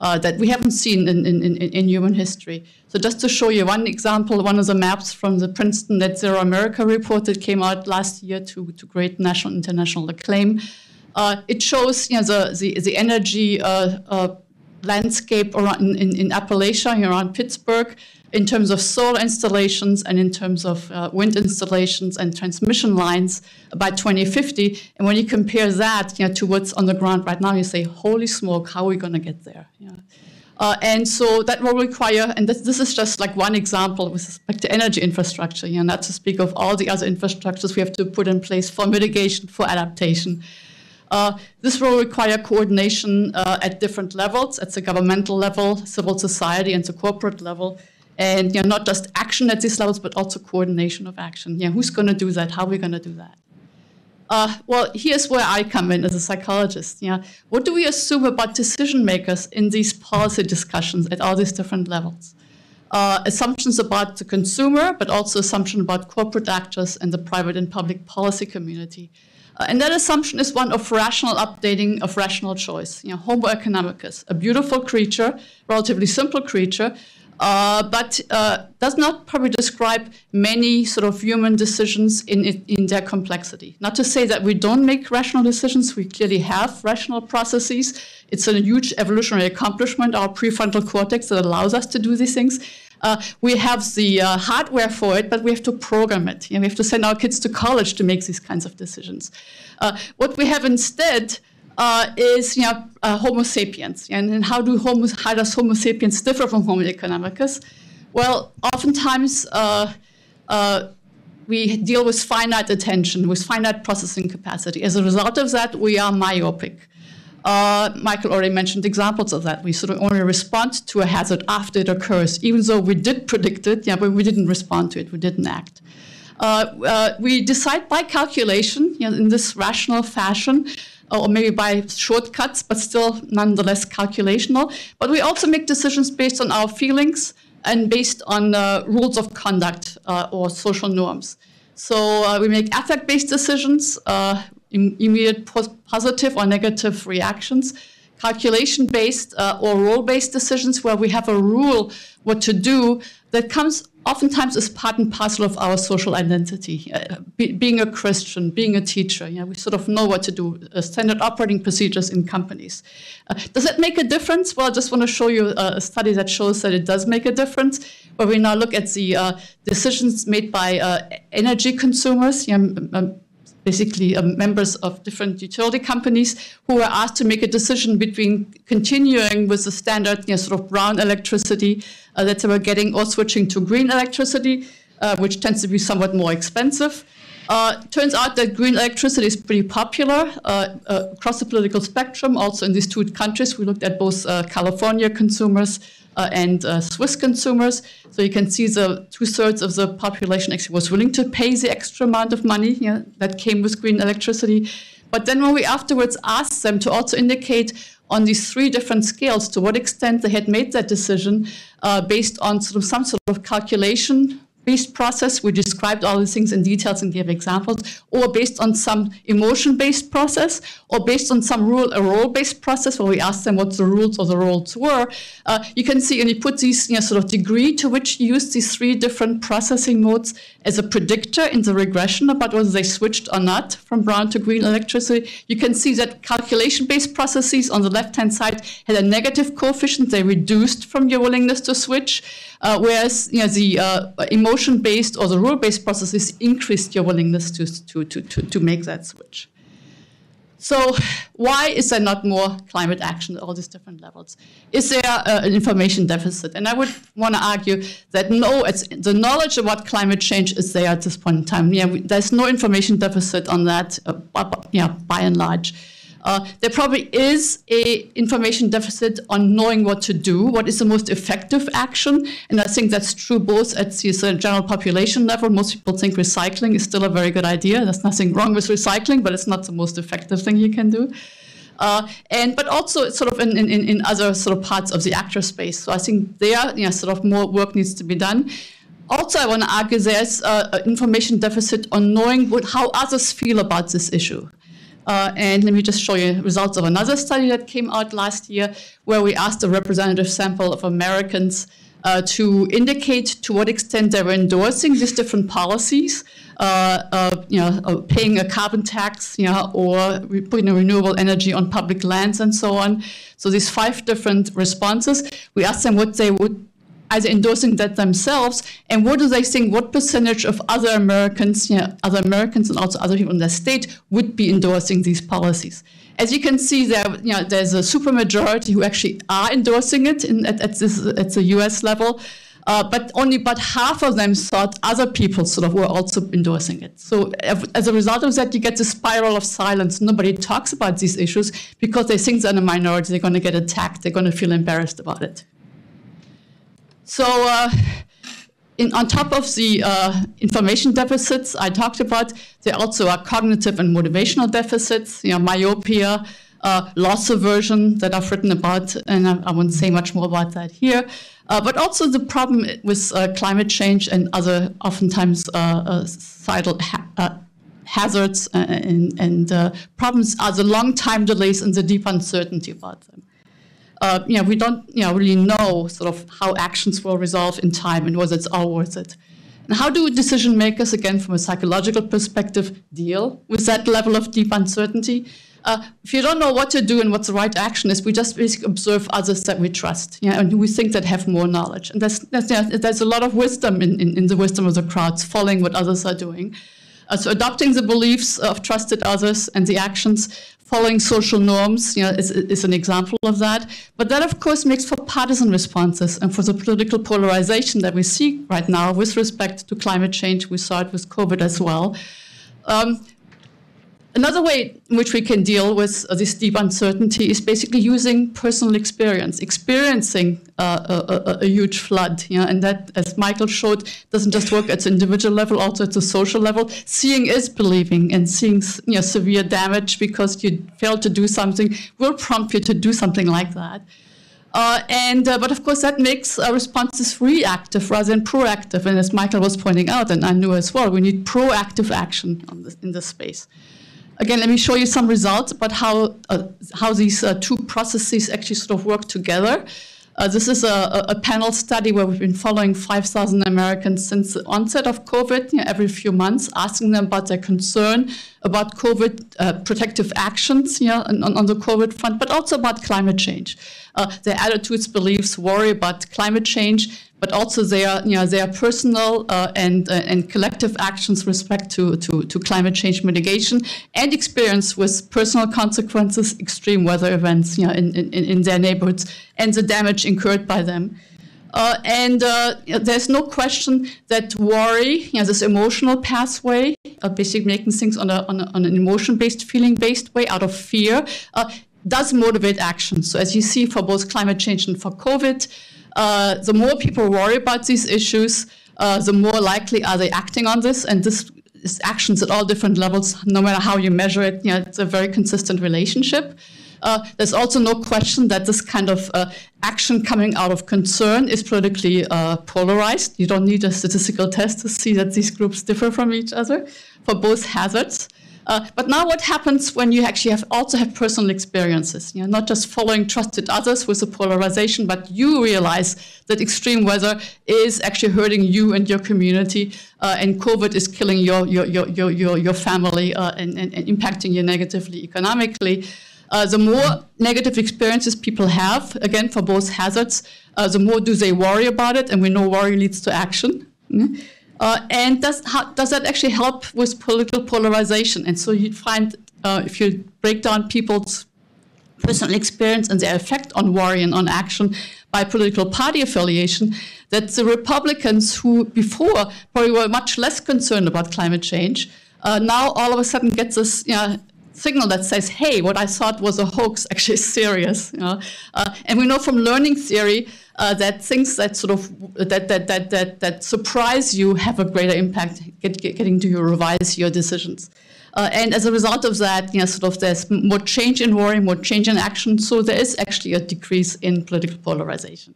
uh, that we haven't seen in, in, in, in, human history. So just to show you one example, one of the maps from the Princeton Net Zero America report that came out last year to, to great national international acclaim. Uh, it shows you know, the, the, the energy uh, uh landscape around in, in Appalachia, around Pittsburgh, in terms of solar installations and in terms of uh, wind installations and transmission lines by 2050. And when you compare that you know, to what's on the ground right now, you say, holy smoke, how are we going to get there? Yeah. Uh, and so that will require, and this, this, is just like one example with respect to energy infrastructure, you know, not to speak of all the other infrastructures we have to put in place for mitigation, for adaptation. Uh, this will require coordination uh, at different levels, at the governmental level, civil society, and the corporate level and you know, not just action at these levels, but also coordination of action. Yeah, who's going to do that? How are we going to do that? Uh, well, here's where I come in as a psychologist. Yeah, what do we assume about decision makers in these policy discussions at all these different levels? Uh, assumptions about the consumer, but also assumption about corporate actors and the private and public policy community. Uh, and that assumption is one of rational updating of rational choice. You know, Homo economicus, a beautiful creature, relatively simple creature, uh, but uh, does not probably describe many sort of human decisions in, in their complexity. Not to say that we don't make rational decisions, we clearly have rational processes. It's a huge evolutionary accomplishment, our prefrontal cortex, that allows us to do these things. Uh, we have the uh, hardware for it, but we have to program it. You know, we have to send our kids to college to make these kinds of decisions. Uh, what we have instead uh, is you know, uh, Homo sapiens. And, and how, do homo, how does Homo sapiens differ from Homo economicus? Well, oftentimes uh, uh, we deal with finite attention, with finite processing capacity. As a result of that, we are myopic. Uh, Michael already mentioned examples of that. We sort of only respond to a hazard after it occurs, even though we did predict it, yeah, but we didn't respond to it, we didn't act. Uh, we decide by calculation you know, in this rational fashion or maybe by shortcuts, but still nonetheless calculational. But we also make decisions based on our feelings and based on uh, rules of conduct uh, or social norms. So uh, we make affect-based decisions, uh, immediate positive or negative reactions, calculation-based uh, or role-based decisions where we have a rule what to do that comes oftentimes is part and parcel of our social identity. Uh, be, being a Christian, being a teacher, you know, we sort of know what to do, uh, standard operating procedures in companies. Uh, does that make a difference? Well, I just want to show you a, study that shows that it does make a difference, where we now look at the uh, decisions made by uh, energy consumers. You know, basically uh, members of different utility companies who were asked to make a decision between continuing with the standard you know, sort of brown electricity uh, that they were getting or switching to green electricity, uh, which tends to be somewhat more expensive. Uh, turns out that green electricity is pretty popular uh, uh, across the political spectrum. Also, in these two countries, we looked at both California consumers uh, and uh, Swiss consumers. So you can see the two thirds of the population actually was willing to pay the extra amount of money know, that came with green electricity. But then when we afterwards asked them to also indicate on these three different scales to what extent they had made that decision uh, based on sort of some sort of calculation based process, we described all these things in details and gave examples, or based on some emotion based process, or based on some rule, a role based process where we asked them what the rules or the roles were, uh, you can see, and you put these you know, sort of degree to which you use these three different processing modes as a predictor in the regression about whether they switched or not from brown to green electricity. You can see that calculation based processes on the left hand side had a negative coefficient, they reduced from your willingness to switch. Uh, whereas you know, the uh, emotion-based or the rule-based processes increased your willingness to, to, to, to, to make that switch. So why is there not more climate action at all these different levels? Is there uh, an information deficit? And I would want to argue that no, the knowledge about climate change is there at this point in time. Yeah, we, there's no information deficit on that, uh, yeah, by and large. Uh, there probably is a information deficit on knowing what to do, what is the most effective action, and I think that's true both at the general population level. Most people think recycling is still a very good idea. There's nothing wrong with recycling, but it's not the most effective thing you can do. Uh, and but also sort of in, in, in other sort of parts of the actor space. So I think there, you know, sort of more work needs to be done. Also, I want to argue there's an information deficit on knowing what, how others feel about this issue. Uh, and let me just show you results of another study that came out last year, where we asked a representative sample of Americans uh, to indicate to what extent they were endorsing these different policies, uh, you know, paying a carbon tax, you know, or putting renewable energy on public lands and so on. So these five different responses, we asked them what they would either endorsing that themselves, and what do they think? What percentage of other Americans, you know, other Americans, and also other people in the state would be endorsing these policies? As you can see, there, you know, there's a supermajority who actually are endorsing it in, at, at, this, at the U.S. level. Uh, but only but half of them thought other people sort of were also endorsing it. So as a result of that, you get the spiral of silence. Nobody talks about these issues because they think they're in a minority. They're going to get attacked. They're going to feel embarrassed about it. So uh, in, on top of the uh, information deficits I talked about, there also are cognitive and motivational deficits, you know, myopia, uh, loss aversion that I've written about, and I, I won't say much more about that here. Uh, but also the problem with uh, climate change and other oftentimes uh, uh, societal ha hazards and, and problems are the long time delays and the deep uncertainty about them uh, you know, we don't you know, really know sort of how actions will resolve in time and whether it's all worth it. And how do decision makers, again, from a psychological perspective, deal with that level of deep uncertainty? Uh, if you don't know what to do and what the right action is, we just basically observe others that we trust, yeah, and we think that have more knowledge. And there's, there's, there's a lot of wisdom in, in, in, the wisdom of the crowds, following what others are doing. Uh, so adopting the beliefs of trusted others and the actions following social norms you know, is, is, an example of that. But that, of course, makes for partisan responses and for the political polarization that we see right now with respect to climate change. We saw it with COVID as well. Um, Another way in which we can deal with uh, this deep uncertainty is basically using personal experience, experiencing uh, a, a, a, huge flood. You know, and that, as Michael showed, doesn't just work at the individual level, also at the social level. Seeing is believing, and seeing you know, severe damage because you failed to do something will prompt you to do something like that. Uh, and uh, but of course that makes uh, responses reactive rather than proactive. And as Michael was pointing out, and I knew as well, we need proactive action this, in this space. Again, let me show you some results about how, uh, how these uh, two processes actually sort of work together. Uh, this is a, a, panel study where we've been following 5,000 Americans since the onset of COVID, you know, every few months, asking them about their concern about COVID uh, protective actions you know, on, on, the COVID front, but also about climate change. Uh, their attitudes, beliefs, worry about climate change, but also their, you know, their personal uh, and, uh, and collective actions respect to, to, to climate change mitigation and experience with personal consequences, extreme weather events you know, in, in, in their neighborhoods, and the damage incurred by them. Uh, and uh, there's no question that worry, you know, this emotional pathway, uh, basically making things on, a, on, a, on an emotion-based, feeling-based way out of fear, uh, does motivate action. So as you see for both climate change and for COVID, uh, the more people worry about these issues, uh, the more likely are they acting on this. And this is actions at all different levels, no matter how you measure it. You know, it's a very consistent relationship. Uh, there's also no question that this kind of uh, action coming out of concern is politically uh, polarized. You don't need a statistical test to see that these groups differ from each other for both hazards. Uh, but now what happens when you actually have also have personal experiences, you know, not just following trusted others with the polarization, but you realize that extreme weather is actually hurting you and your community, uh, and COVID is killing your, your, your, your, your, your family uh, and, and, and, impacting you negatively economically. Uh, the more negative experiences people have, again, for both hazards, uh, the more do they worry about it, and we know worry leads to action. Mm-hmm. Uh, and does, how, does that actually help with political polarization? And so you find, uh, if you break down people's personal experience and their effect on worry and on action by political party affiliation, that the Republicans who before probably were much less concerned about climate change, uh, now all of a sudden get this you know, signal that says, hey, what I thought was a hoax actually is serious. You know? uh, and we know from learning theory uh, that things that sort of that that that that, that surprise you have a greater impact get, get, getting to revise your decisions. Uh, and as a result of that, you know, sort of there's more change in worry, more change in action. So there is actually a decrease in political polarization.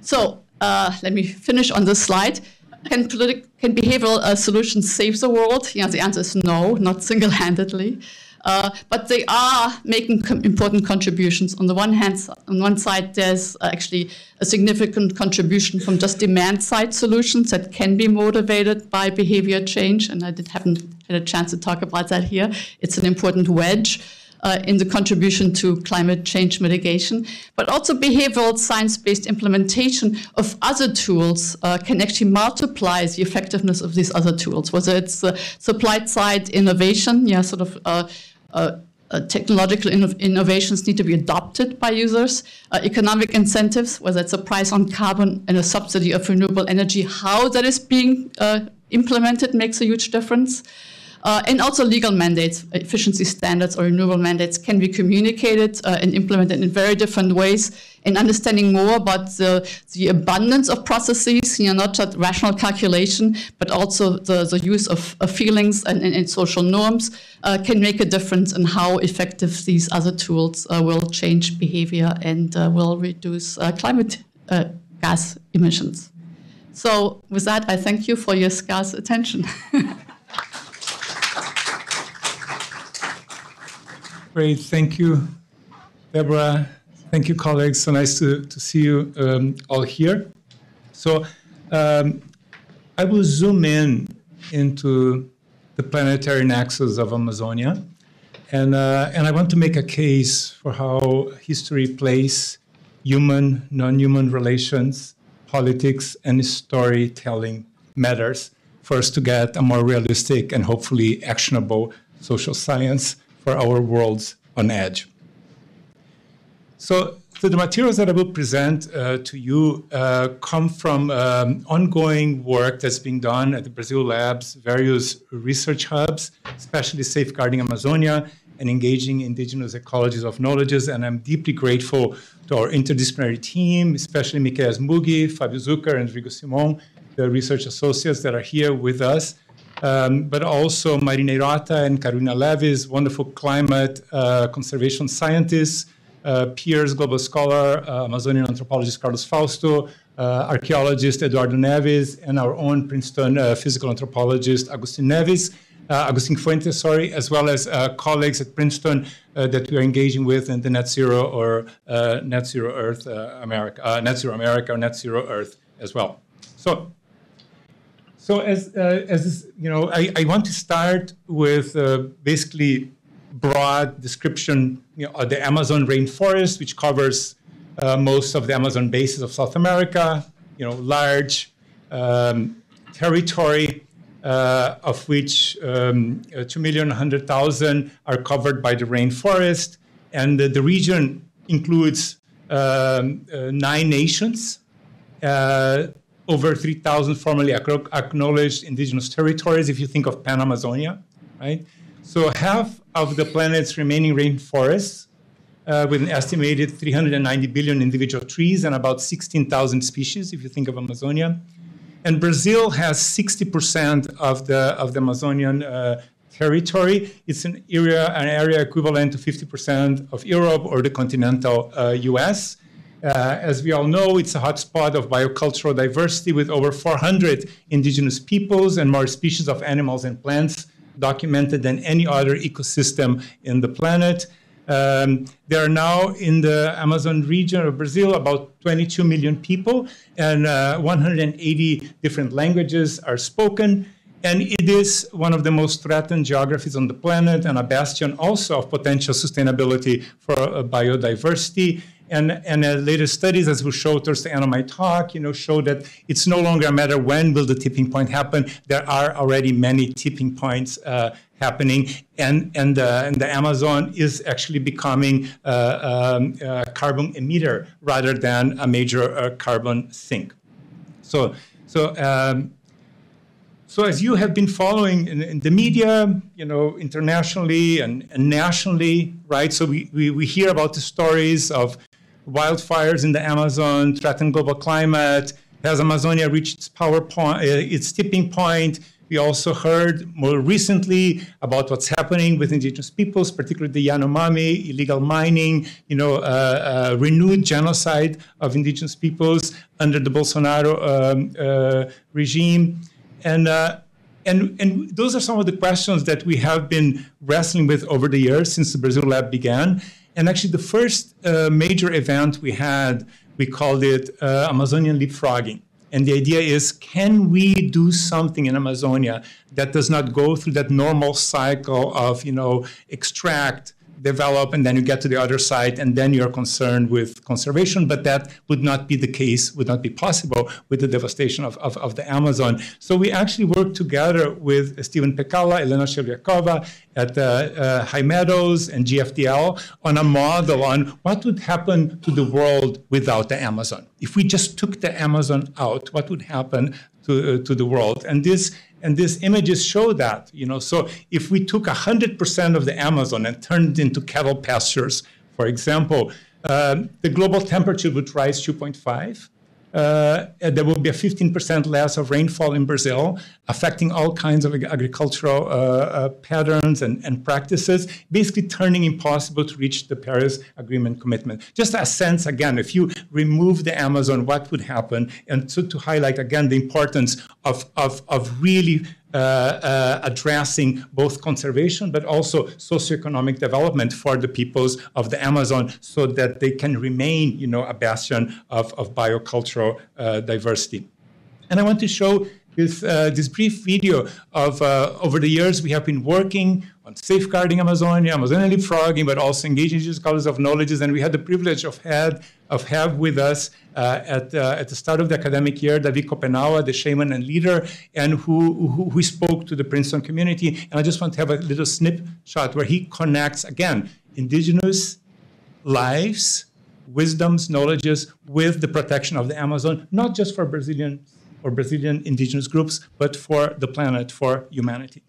So uh, let me finish on this slide. Can, politi- can behavioral uh, solutions save the world? You know, the answer is no, not single-handedly. Uh, but they are making com important contributions. On the one hand, on one side, there's actually a significant contribution from just demand-side solutions that can be motivated by behavior change, and I did, haven't had a chance to talk about that here. It's an important wedge. Uh, in the contribution to climate change mitigation, but also behavioral science-based implementation of other tools uh, can actually multiply the effectiveness of these other tools, whether it's uh, supply-side innovation, yeah, sort of uh, uh, technological inno innovations need to be adopted by users. Uh, economic incentives, whether it's a price on carbon and a subsidy of renewable energy, how that is being uh, implemented makes a huge difference. Uh, and also legal mandates, efficiency standards or renewable mandates can be communicated uh, and implemented in very different ways. And understanding more about the, the abundance of processes, you know, not just rational calculation, but also the, the use of, of feelings and, and, and, social norms uh, can make a difference in how effective these other tools uh, will change behavior and uh, will reduce uh, climate gas emissions. So with that, I thank you for your scarce attention. Great. Thank you, Deborah. Thank you, colleagues. So nice to, to see you um, all here. So um, I will zoom in into the planetary nexus of Amazonia. And, uh, and I want to make a case for how history plays human, non human relations, politics, and storytelling matters for us to get a more realistic and hopefully actionable social science for our worlds on edge. So, the materials that I will present uh, to you uh, come from um, ongoing work that's being done at the Brazil Labs, various research hubs, especially safeguarding Amazonia and engaging indigenous ecologies of knowledges. And I'm deeply grateful to our interdisciplinary team, especially Miqueias Mugge, Fabio Zuker, and Rodrigo Simon, the research associates that are here with us. Um, but also Marina Hirota and Carolina Levis, wonderful climate uh, conservation scientists, uh, PIIRS global scholar, uh, Amazonian anthropologist Carlos Fausto, uh, archaeologist Eduardo Neves, and our own Princeton uh, physical anthropologist Agustin Neves, uh, Agustin Fuentes, sorry, as well as colleagues at Princeton that we are engaging with in the Net Zero or Net Zero Earth America, Net Zero America or Net Zero Earth as well. So so as uh, as you know, I, I want to start with uh, basically broad description you know, of the Amazon rainforest, which covers uh, most of the Amazon basin of South America. You know, large um, territory, uh, of which um, uh, two million hundred thousand are covered by the rainforest, and the, the region includes um, uh, nine nations. Over 3,000 formally acknowledged indigenous territories, if you think of Pan Amazonia, right? So half of the planet's remaining rainforests, uh, with an estimated 390 billion individual trees and about 16,000 species, if you think of Amazonia. And Brazil has 60% of the, of the Amazonian uh, territory. It's an area, an area equivalent to 50% of Europe or the continental uh, US. Uh, as we all know, it's a hotspot of biocultural diversity with over 400 indigenous peoples and more species of animals and plants documented than any other ecosystem in the planet. Um, there are now in the Amazon region of Brazil about 22 million people, and uh, 180 different languages are spoken. And it is one of the most threatened geographies on the planet and a bastion also of potential sustainability for uh, biodiversity. And, and uh, latest studies, as we'll show towards the end of my talk, you know, show that it's no longer a matter when will the tipping point happen. There are already many tipping points uh, happening, and and, uh, and the Amazon is actually becoming uh, um, a carbon emitter rather than a major uh, carbon sink. So so. Um, so as you have been following in, in the media, you know, internationally and, and nationally, right? So we, we, we hear about the stories of wildfires in the Amazon threaten global climate. Has Amazonia reached its power point, uh, its tipping point? We also heard more recently about what's happening with indigenous peoples, particularly the Yanomami, illegal mining, you know, uh, uh, renewed genocide of indigenous peoples under the Bolsonaro um, uh, regime. And, uh, and, and those are some of the questions that we have been wrestling with over the years since the Brazil Lab began. And actually, the first uh, major event we had, we called it uh, Amazonian leapfrogging. And the idea is can we do something in Amazonia that does not go through that normal cycle of, you know, extract, develop and then you get to the other side and then you're concerned with conservation but that would not be the case would not be possible with the devastation of, of, of the amazon. So we actually worked together with Stephen Pacala elena Shevliakova at uh, uh, high meadows and gfdl on a model on what would happen to the world without the amazon. If we just took the amazon out what would happen to, uh, to the world and this and these images show that, you know. So if we took 100% of the Amazon and turned it into cattle pastures, for example, uh, the global temperature would rise 2.5 uh, there will be a 15% less of rainfall in Brazil, affecting all kinds of agricultural uh, uh, patterns and, and, practices, basically turning impossible to reach the Paris Agreement commitment. Just a sense, again, if you remove the Amazon, what would happen? And so to highlight, again, the importance of, of, of really addressing both conservation but also socioeconomic development for the peoples of the Amazon so that they can remain, you know, a bastion of, of biocultural uh, diversity. And I want to show this, uh, this brief video of uh, over the years we have been working on safeguarding Amazonia, Amazonian leapfrogging, but also engaging scholars of knowledges. And we had the privilege of had of have with us uh, at uh, at the start of the academic year David Kopenawa, the shaman and leader, and who, who who spoke to the Princeton community. And I just want to have a little snapshot where he connects again indigenous lives, wisdoms, knowledges with the protection of the Amazon, not just for Brazilian or Brazilian indigenous groups, but for the planet, for humanity.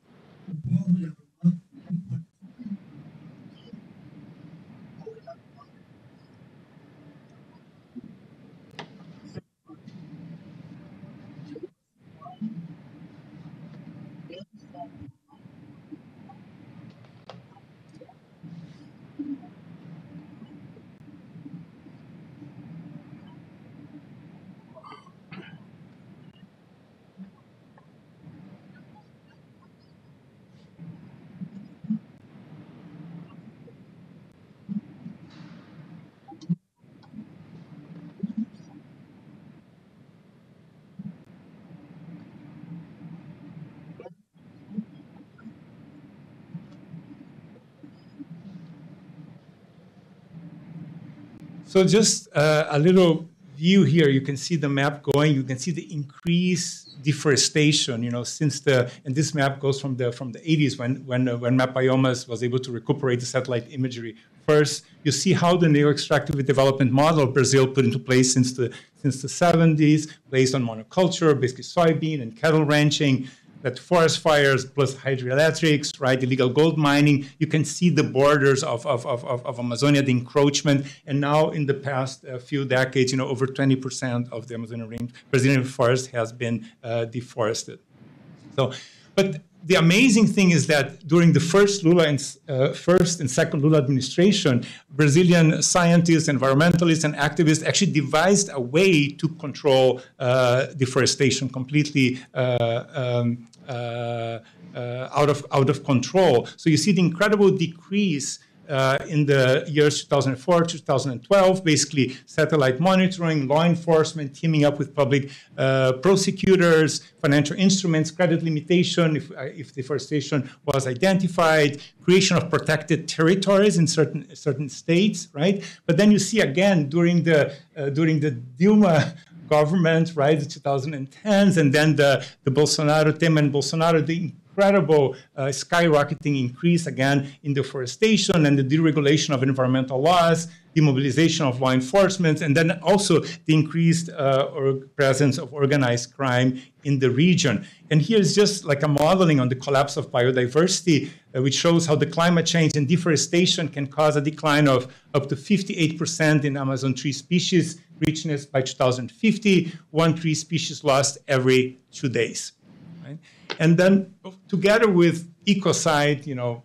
So just uh, a little view here, you can see the map going. You can see the increased deforestation. You know, since the and this map goes from the from the 80s when when uh, when Mapbiomas was able to recuperate the satellite imagery. First, you see how the neo-extractive development model Brazil put into place since the since the 70s, based on monoculture, basically soybean and cattle ranching that forest fires plus hydroelectrics, right, illegal gold mining, you can see the borders of, of, of, of Amazonia, the encroachment. And now in the past uh, few decades, you know, over 20% of the Amazonian range, Brazilian forest has been uh, deforested. So, but the amazing thing is that during the first Lula and uh, first and second Lula administration, Brazilian scientists, environmentalists, and activists actually devised a way to control uh, deforestation completely uh, um, out of out of control. So you see the incredible decrease uh, in the years 2004 2012, basically satellite monitoring, law enforcement, teaming up with public uh, prosecutors, financial instruments, credit limitation if, uh, if deforestation was identified, creation of protected territories in certain certain states, right? But then you see again during the during the Dilma government, right, the 2010s, and then the, the Bolsonaro, and Bolsonaro, the incredible uh, skyrocketing increase again in deforestation and the deregulation of environmental laws, demobilization of law enforcement, and then also the increased uh, presence of organized crime in the region. And here's just like a modeling on the collapse of biodiversity, uh, which shows how the climate change and deforestation can cause a decline of up to 58% in Amazon tree species richness by 2050, one tree species lost every two days. Right? And then together with ecocide, you know,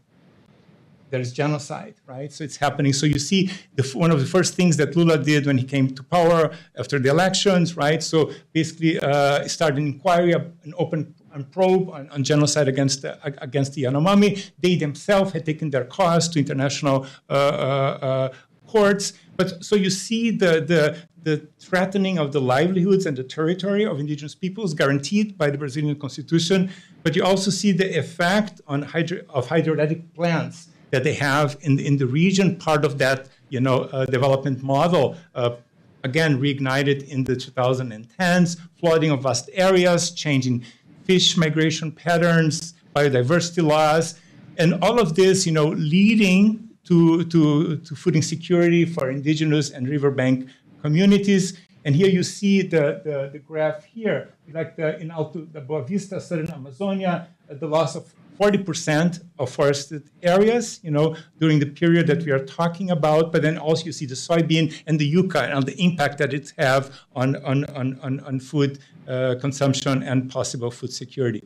there's genocide, right? So it's happening. So you see, the, one of the first things that Lula did when he came to power after the elections, right? So basically, uh, started an inquiry, an open and probe on, on genocide against the, against the Yanomami. They themselves had taken their cause to international uh, uh, uh, courts. But so you see the, the, the threatening of the livelihoods and the territory of indigenous peoples guaranteed by the Brazilian constitution. But you also see the effect on hydro, of hydroelectric plants that they have in, in the region, part of that you know, uh, development model. Uh, again, reignited in the 2010s, flooding of vast areas, changing fish migration patterns, biodiversity loss, and all of this, you know, leading to, to, to food insecurity for indigenous and riverbank communities. And here you see the, the, the graph here, like the, in Alto, the Boa Vista, southern Amazonia, uh, the loss of 40% of forested areas, you know, during the period that we are talking about. But then also you see the soybean and the yucca and the impact that it have on, on, on, on, on food uh, consumption and possible food security,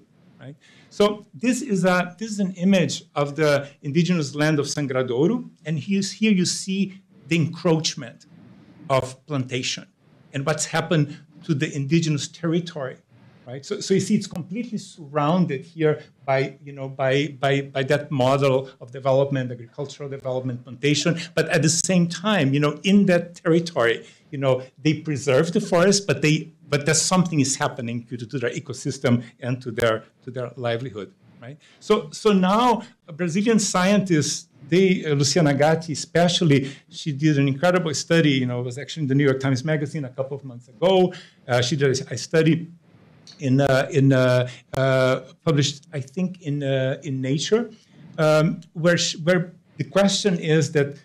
right? So this is a this is an image of the indigenous land of Sangradouro, and here's, here you see the encroachment of plantation and what's happened to the indigenous territory. Right? So, so you see it's completely surrounded here by, you know, by, by, by that model of development, agricultural development, plantation. But at the same time, you know, in that territory, you know, they preserve the forest, but they but that something is happening to, to their ecosystem and to their to their livelihood, right? So so now Brazilian scientists they, uh, Luciana Gatti especially, she did an incredible study. You know, it was actually in the New York Times Magazine a couple of months ago. Uh, she did a study in uh, in uh, uh, published, I think, in in Nature, um, where where the question is that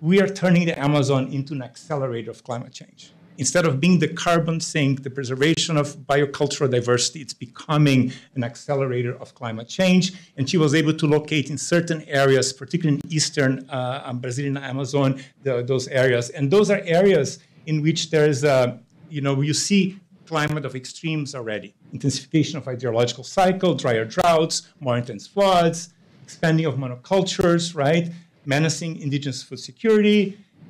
we are turning the Amazon into an accelerator of climate change instead of being the carbon sink, the preservation of biocultural diversity, it's becoming an accelerator of climate change. And she was able to locate in certain areas, particularly in eastern uh, Brazilian Amazon, the, those areas. And those are areas in which there is a, you know, you see climate of extremes already. Intensification of hydrological cycle, drier droughts, more intense floods, expanding of monocultures, right? Menacing indigenous food security,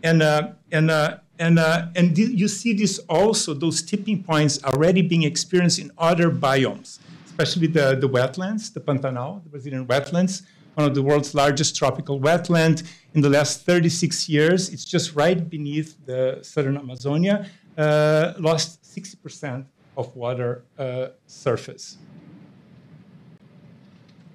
and uh, and uh, and, uh, and you see this also, those tipping points already being experienced in other biomes, especially the, the wetlands, the Pantanal, the Brazilian wetlands, one of the world's largest tropical wetland. In the last 36 years, it's just right beneath the southern Amazonia, uh, lost 60% of water uh, surface.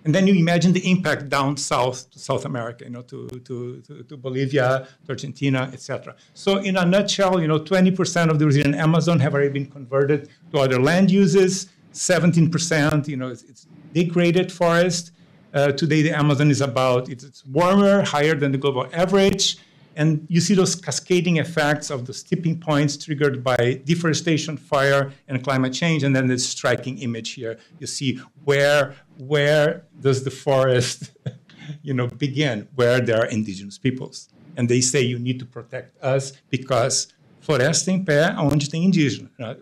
And then you imagine the impact down south to South America, you know, to, to, to, to Bolivia, to Argentina, etc. So in a nutshell, you know, 20% of the Brazilian Amazon have already been converted to other land uses. 17%, you know, it's, it's degraded forest. Uh, today, the Amazon is about, it's, it's warmer, higher than the global average. And you see those cascading effects of those tipping points triggered by deforestation, fire, and climate change. And then this striking image here, you see where where does the forest, you know, begin? Where there are indigenous peoples, and they say you need to protect us because floresta em pé onde tem indígena, right?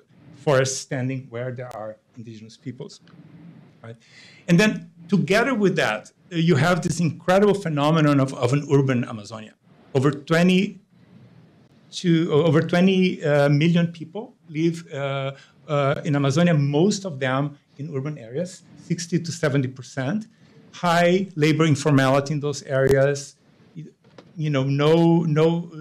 forest standing where there are indigenous peoples, right? And then together with that, you have this incredible phenomenon of, of an urban Amazonia. Over 20 to over 20 uh, million people live uh, uh, in Amazonia, most of them in urban areas. 60 to 70 percent. High labor informality in those areas. You know, no, no,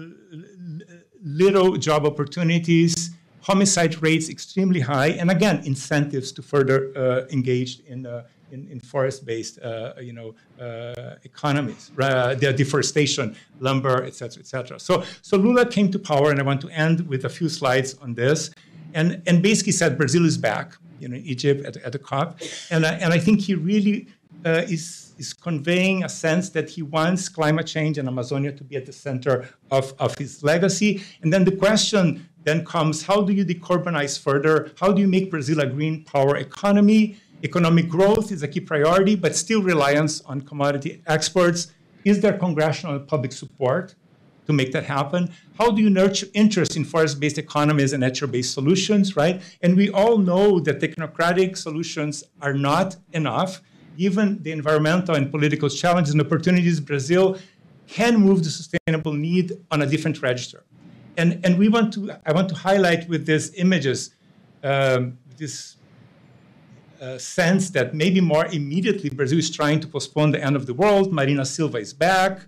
little job opportunities. Homicide rates extremely high, and again, incentives to further uh, engage in, uh, in, in forest-based, uh, you know, uh, economies, uh, deforestation, lumber, et cetera, et cetera. So, so Lula came to power, and I want to end with a few slides on this, and, and basically said Brazil is back you know, Egypt at, at the COP. And, I, and I think he really uh, is, is conveying a sense that he wants climate change and Amazonia to be at the center of, of his legacy. And then the question then comes, how do you decarbonize further? How do you make Brazil a green power economy? Economic growth is a key priority, but still reliance on commodity exports. Is there congressional and public support to make that happen? How do you nurture interest in forest-based economies and nature-based solutions, right? And we all know that technocratic solutions are not enough. Given the environmental and political challenges and opportunities, Brazil can move the sustainable need on a different register. And, and we want to, I want to highlight with these images um, this sense that maybe more immediately Brazil is trying to postpone the end of the world. Marina Silva is back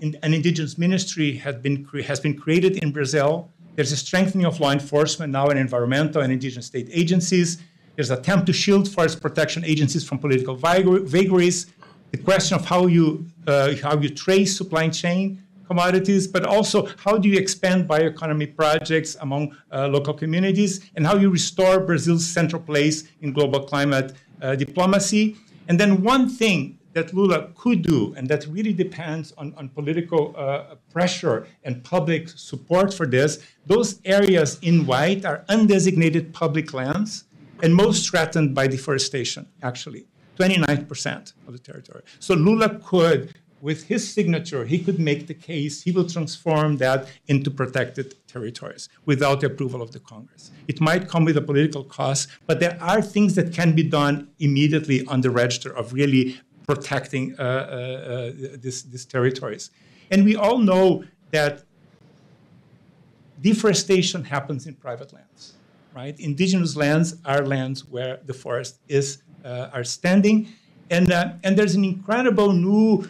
in, an indigenous ministry has been, has been created in Brazil. There's a strengthening of law enforcement now in environmental and indigenous state agencies. There's an attempt to shield forest protection agencies from political vagaries. The question of how you, uh, how you trace supply chain commodities, but also how do you expand bioeconomy projects among uh, local communities, and how you restore Brazil's central place in global climate uh, diplomacy. And then one thing that Lula could do, and that really depends on, on political uh, pressure and public support for this, those areas in white are undesignated public lands and most threatened by deforestation, actually, 29% of the territory. So Lula could, with his signature, he could make the case he will transform that into protected territories without the approval of the Congress. It might come with a political cost, but there are things that can be done immediately on the register of really protecting uh, uh, uh, this, these territories. And we all know that deforestation happens in private lands, right? Indigenous lands are lands where the forest is are standing, and and there's an incredible new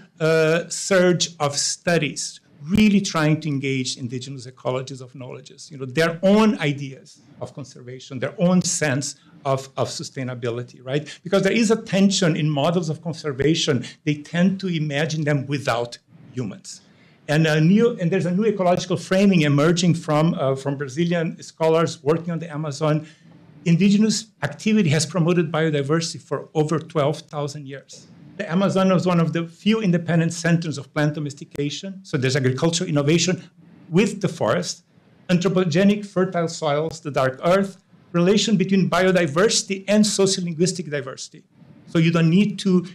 surge of studies really trying to engage indigenous ecologies of knowledges, you know, their own ideas of conservation, their own sense of, of sustainability, right? Because there is a tension in models of conservation. They tend to imagine them without humans. And, a new, and there's a new ecological framing emerging from, uh, from Brazilian scholars working on the Amazon. Indigenous activity has promoted biodiversity for over 12,000 years. The Amazon was one of the few independent centers of plant domestication. So there's agricultural innovation with the forest, anthropogenic fertile soils, the dark earth, relation between biodiversity and sociolinguistic diversity. So you don't need to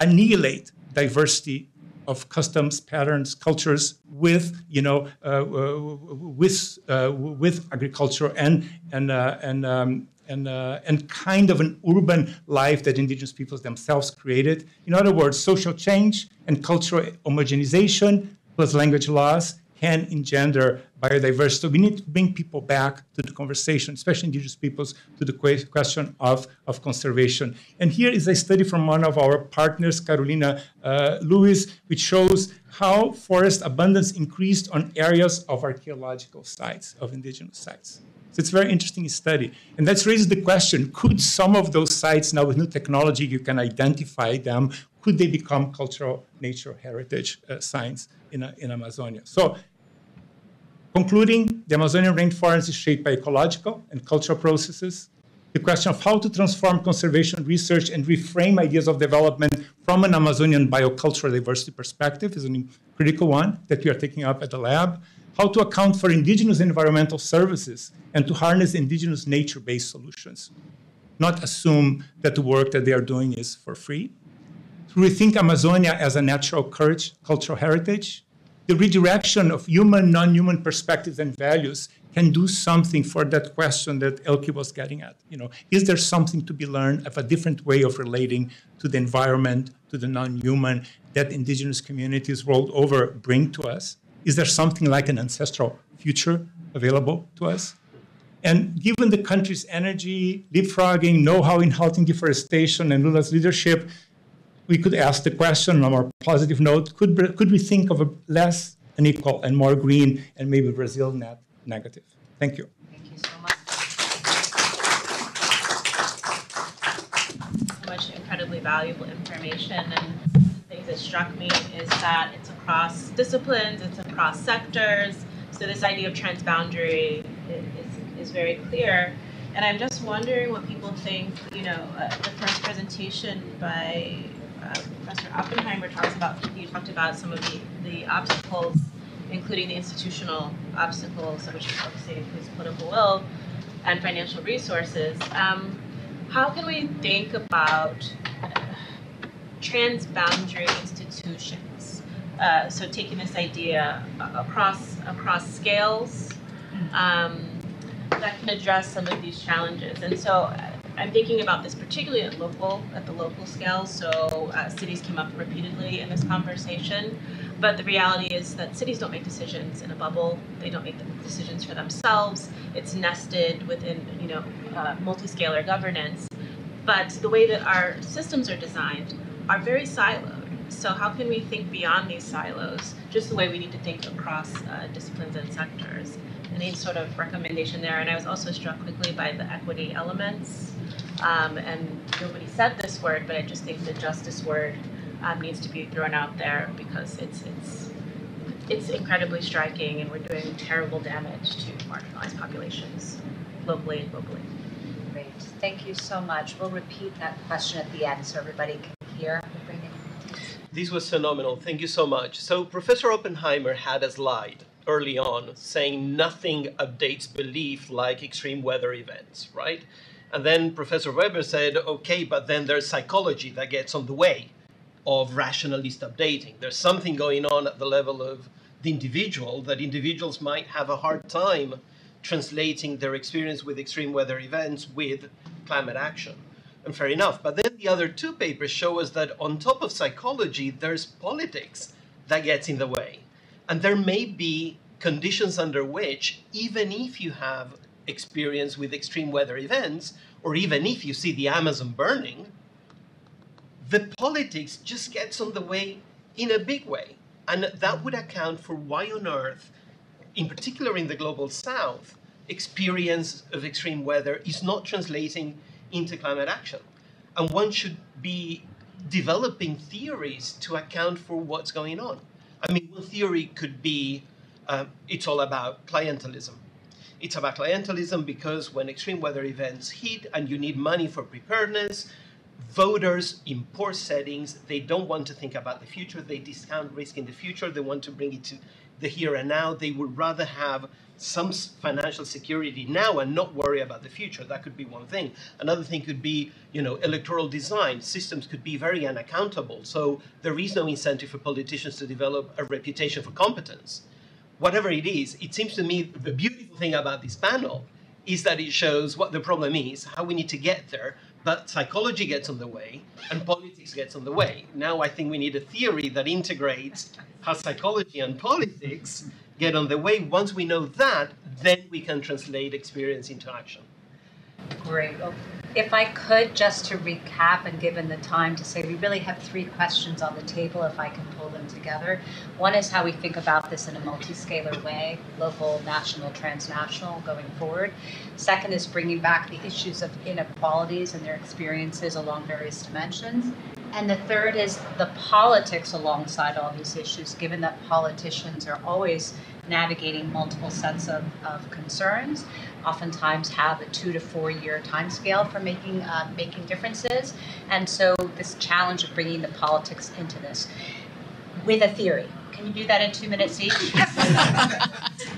annihilate diversity of customs, patterns, cultures with, you know, uh, uh, with, uh, with agriculture and, and, uh, and, um, and, uh, and kind of an urban life that indigenous peoples themselves created. In other words, social change and cultural homogenization plus language loss can engender biodiversity. So we need to bring people back to the conversation, especially indigenous peoples, to the question of, of conservation. And here is a study from one of our partners, Carolina uh, Levis, which shows how forest abundance increased on areas of archaeological sites, of indigenous sites. So it's a very interesting study. And that raises the question, could some of those sites now with new technology, you can identify them, could they become cultural nature heritage uh, sites in, in Amazonia? So concluding, the Amazonian rainforest is shaped by ecological and cultural processes. The question of how to transform conservation research and reframe ideas of development from an Amazonian biocultural diversity perspective is a critical one that we are taking up at the lab how to account for indigenous environmental services and to harness indigenous nature-based solutions, not assume that the work that they are doing is for free. To rethink Amazonia as a natural cultural heritage, the redirection of human, non-human perspectives and values can do something for that question that Elke was getting at. You know, is there something to be learned of a different way of relating to the environment, to the non-human that indigenous communities world over bring to us? Is there something like an ancestral future available to us? And given the country's energy, leapfrogging, know-how in halting deforestation, and Lula's leadership, we could ask the question on a more positive note, could, could we think of a less unequal and more green and maybe Brazil net negative? Thank you. Thank you so much. So much incredibly valuable information and things that struck me is that it's across disciplines, it's across sectors. So this idea of transboundary is, is very clear. And I'm just wondering what people think, you know, uh, the first presentation by uh, Professor Oppenheimer talks about, you talked about some of the, the obstacles, including the institutional obstacles, which is obviously includes political will and financial resources. Um, how can we think about transboundary institutions. Uh, so taking this idea across across scales um, that can address some of these challenges. And so uh, I'm thinking about this particularly at local at the local scale. So uh, cities came up repeatedly in this conversation, but the reality is that cities don't make decisions in a bubble. They don't make the decisions for themselves. It's nested within you know uh, multi-scalar governance. But the way that our systems are designed are very siloed. So how can we think beyond these silos, just the way we need to think across uh, disciplines and sectors? Any sort of recommendation there? And I was also struck quickly by the equity elements. Um, and nobody said this word, but I just think the justice word um, needs to be thrown out there because it's it's it's incredibly striking, and we're doing terrible damage to marginalized populations locally and globally. Great, thank you so much. We'll repeat that question at the end so everybody can hear. This was phenomenal. Thank you so much. So Professor Oppenheimer had a slide early on saying nothing updates belief like extreme weather events, right? And then Professor Weber said, okay, but then there's psychology that gets on the way of rationalist updating. There's something going on at the level of the individual that individuals might have a hard time translating their experience with extreme weather events with climate action and fair enough. But then the other two papers show us that on top of psychology, there's politics that gets in the way. And there may be conditions under which, even if you have experience with extreme weather events, or even if you see the Amazon burning, the politics just gets on the way in a big way. And that would account for why on earth, in particular in the global south, experience of extreme weather is not translating into climate action. And one should be developing theories to account for what's going on. I mean, one theory could be um, it's all about clientelism. It's about clientelism because when extreme weather events hit and you need money for preparedness, voters in poor settings, they don't want to think about the future. They discount risk in the future. They want to bring it to the here and now. They would rather have some financial security now and not worry about the future. That could be one thing. Another thing could be, you know, electoral design. Systems could be very unaccountable. So there is no incentive for politicians to develop a reputation for competence. Whatever it is, it seems to me the beautiful thing about this panel is that it shows what the problem is, how we need to get there, but psychology gets on the way and politics gets on the way. Now I think we need a theory that integrates how psychology and politics get on the way. Once we know that, then we can translate experience into action. Great. Well, if I could, just to recap and given the time to say, we really have three questions on the table, if I can pull them together. One is how we think about this in a multi-scalar way, local, national, transnational, going forward. Second is bringing back the issues of inequalities and their experiences along various dimensions. And the third is the politics alongside all these issues, given that politicians are always navigating multiple sets of, of concerns oftentimes have a two to four year time scale for making uh, making differences, and so this challenge of bringing the politics into this with a theory. Can you do that in two minutes each?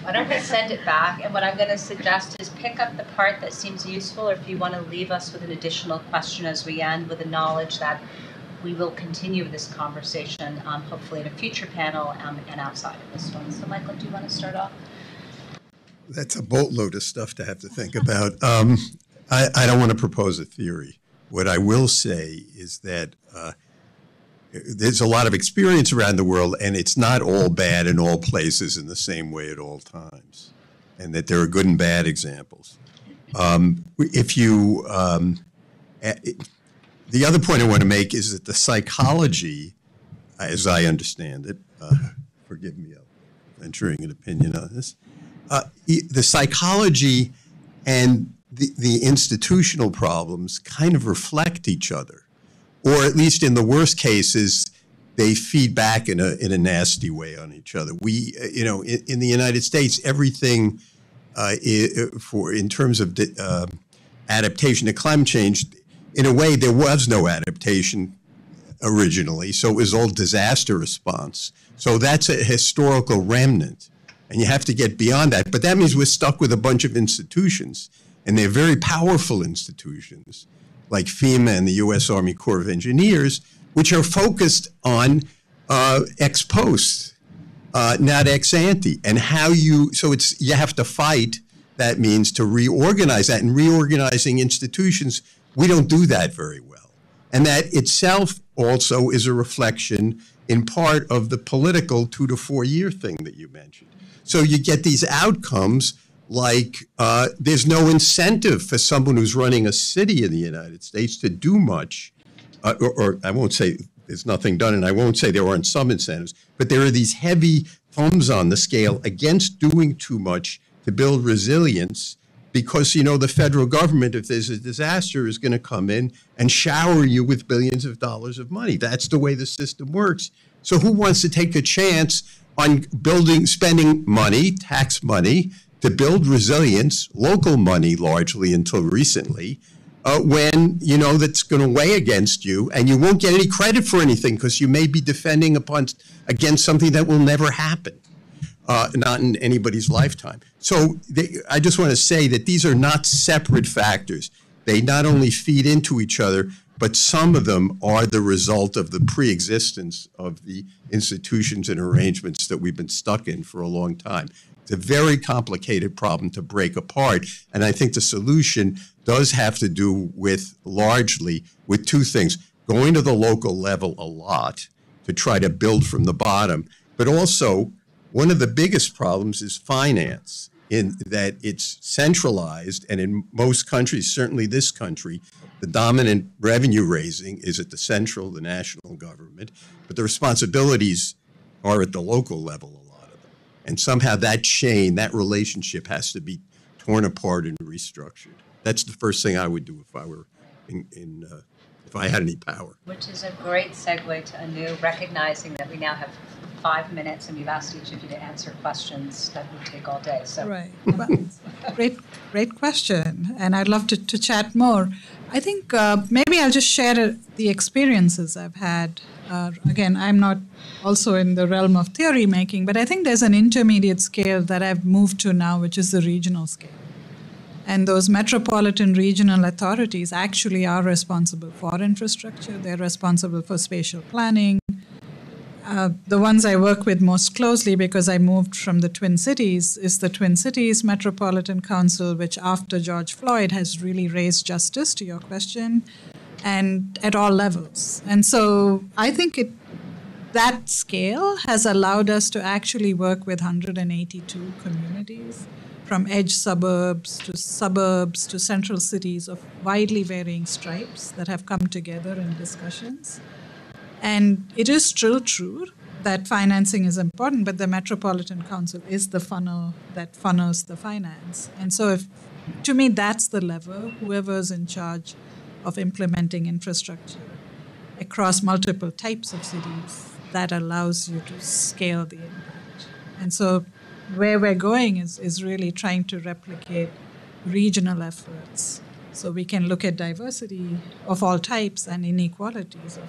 Why don't I send it back? And what I'm going to suggest is pick up the part that seems useful, or if you want to leave us with an additional question as we end, with the knowledge that we will continue this conversation, um, hopefully in a future panel um, and outside of this one. So, Michael, do you want to start off? That's a boatload of stuff to have to think about. Um, I, I, don't want to propose a theory. What I will say is that uh, there's a lot of experience around the world, and it's not all bad in all places in the same way at all times, and that there are good and bad examples. Um, if you, um, the other point I want to make is that the psychology, as I understand it, uh, forgive me, I'm venturing an opinion on this, uh, the psychology and the, the institutional problems kind of reflect each other, or at least in the worst cases, they feed back in a in a nasty way on each other. We, uh, you know, in, in, the United States, everything uh, for in terms of uh, adaptation to climate change, in a way, there was no adaptation originally, so it was all disaster response. So that's a historical remnant and you have to get beyond that. But that means we're stuck with a bunch of institutions, and they're very powerful institutions like FEMA and the U.S. Army Corps of Engineers, which are focused on uh, ex post, uh, not ex ante, and how you. So it's you have to fight. That means to reorganize that, and reorganizing institutions, we don't do that very well, and that itself also is a reflection in part of the political two to four year thing that you mentioned. So you get these outcomes like uh, there's no incentive for someone who's running a city in the United States to do much, uh, or, or, I won't say there's nothing done, and I won't say there aren't some incentives, but there are these heavy thumbs on the scale against doing too much to build resilience because you know the federal government if there's a disaster is going to come in and shower you with billions of dollars of money. That's the way the system works. So who wants to take a chance on building, spending money, tax money, to build resilience, local money largely until recently, uh, when you know that's going to weigh against you, and you won't get any credit for anything because you may be defending upon against something that will never happen, uh, not in anybody's lifetime. So they, I just want to say that these are not separate factors. They not only feed into each other, but some of them are the result of the pre-existence of the institutions and arrangements that we've been stuck in for a long time. It's a very complicated problem to break apart, and I think the solution does have to do with largely with two things: going to the local level a lot to try to build from the bottom, but also one of the biggest problems is finance in that it's centralized, and in most countries, certainly this country, the dominant revenue raising is at the central, the national government, but the responsibilities are at the local level, a lot of them. And somehow that chain, that relationship has to be torn apart and restructured. That's the first thing I would do if I were in, in uh, if I had any power. Which is a great segue to Anu, recognizing that we now have five minutes and we've asked each of you to answer questions that would take all day. So Right. Great, great question. And I'd love to, to chat more. I think uh, maybe I'll just share uh, the experiences I've had. Uh, again, I'm not also in the realm of theory making, but I think there's an intermediate scale that I've moved to now, which is the regional scale. And those metropolitan regional authorities actually are responsible for infrastructure, they're responsible for spatial planning, uh, the ones I work with most closely because I moved from the Twin Cities is the Twin Cities Metropolitan Council, which after George Floyd has really raised justice to your question and at all levels. And so I think it that scale has allowed us to actually work with 182 communities from edge suburbs to suburbs to central cities of widely varying stripes that have come together in discussions. And it is still true that financing is important, but the Metropolitan Council is the funnel that funnels the finance. And so, if, to me, that's the lever, whoever's in charge of implementing infrastructure across multiple types of cities, that allows you to scale the impact. And so, where we're going is, is really trying to replicate regional efforts so we can look at diversity of all types and inequalities of.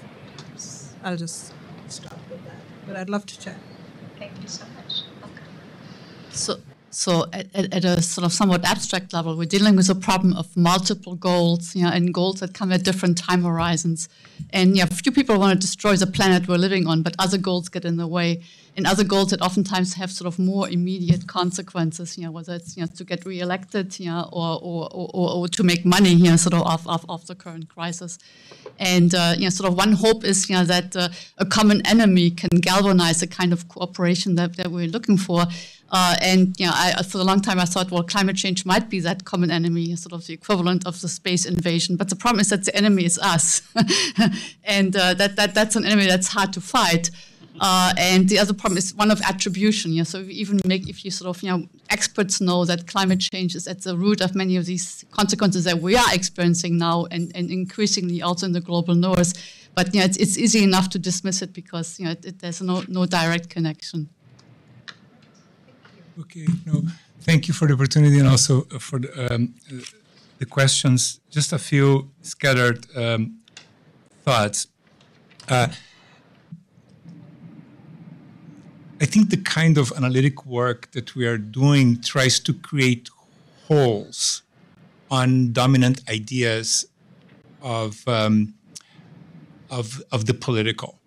I'll just stop with that. But I'd love to chat. thank you so much. Okay. So, so at, at, at a sort of somewhat abstract level, we're dealing with a problem of multiple goals, you know, and goals that come at different time horizons. And yeah, few people want to destroy the planet we're living on, but other goals get in the way. And other goals that oftentimes have sort of more immediate consequences, you know, whether it's you know to get reelected, you know, or or, or, or to make money, you know, sort of off, off, off the current crisis. And uh, you know, sort of one hope is you know that uh, a common enemy can galvanize the kind of cooperation that, that we're looking for. Uh, and you know, I, for a long time I thought, well, climate change might be that common enemy, sort of the equivalent of the space invasion. But the problem is that the enemy is us, and uh, that, that that's an enemy that's hard to fight. Uh, and the other problem is one of attribution. Know, so if even make if you sort of you know experts know that climate change is at the root of many of these consequences that we are experiencing now, and, and increasingly also in the global north. But it's, it's easy enough to dismiss it because you know it, it, there's no no direct connection. Okay, no, thank you for the opportunity and also for the, um, the questions. Just a few scattered um, thoughts. Uh, I think the kind of analytic work that we are doing tries to create holes on dominant ideas of um, of of the political,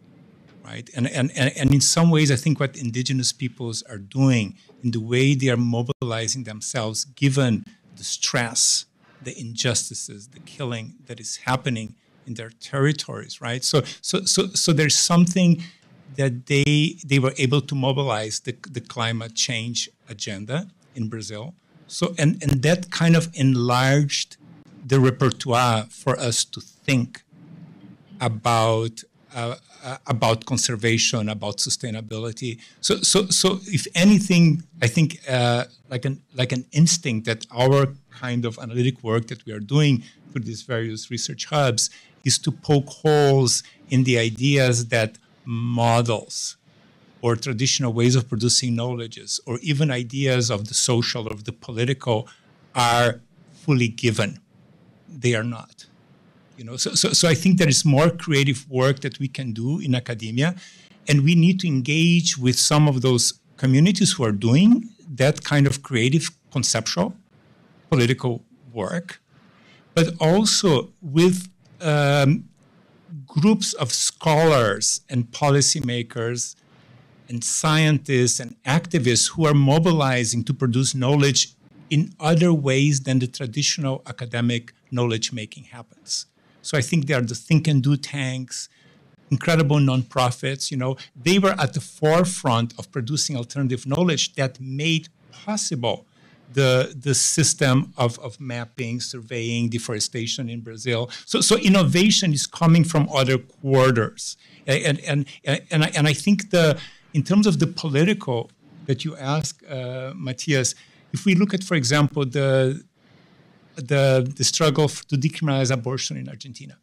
right? And, and and and in some ways, I think what indigenous peoples are doing in the way they are mobilizing themselves, given the stress, the injustices, the killing that is happening in their territories, right? So so so so there's something that they they were able to mobilize the, the climate change agenda in Brazil. So and, and that kind of enlarged the repertoire for us to think about uh, about conservation, about sustainability. So so so if anything, I think uh, like an like an instinct that our kind of analytic work that we are doing through these various research hubs is to poke holes in the ideas that models or traditional ways of producing knowledges or even ideas of the social or the political are fully given. They are not. You know, so, so, so I think there is more creative work that we can do in academia, and we need to engage with some of those communities who are doing that kind of creative, conceptual, political work, but also with um, groups of scholars and policymakers and scientists and activists who are mobilizing to produce knowledge in other ways than the traditional academic knowledge making happens. So I think they are the think and do tanks, incredible nonprofits. You know, they were at the forefront of producing alternative knowledge that made possible the, the system of, of mapping, surveying, deforestation in Brazil. So, so innovation is coming from other quarters. And, and, and, and, I, and I think the, in terms of the political that you ask, uh, Matthias, if we look at, for example, the the, the struggle to decriminalize abortion in Argentina,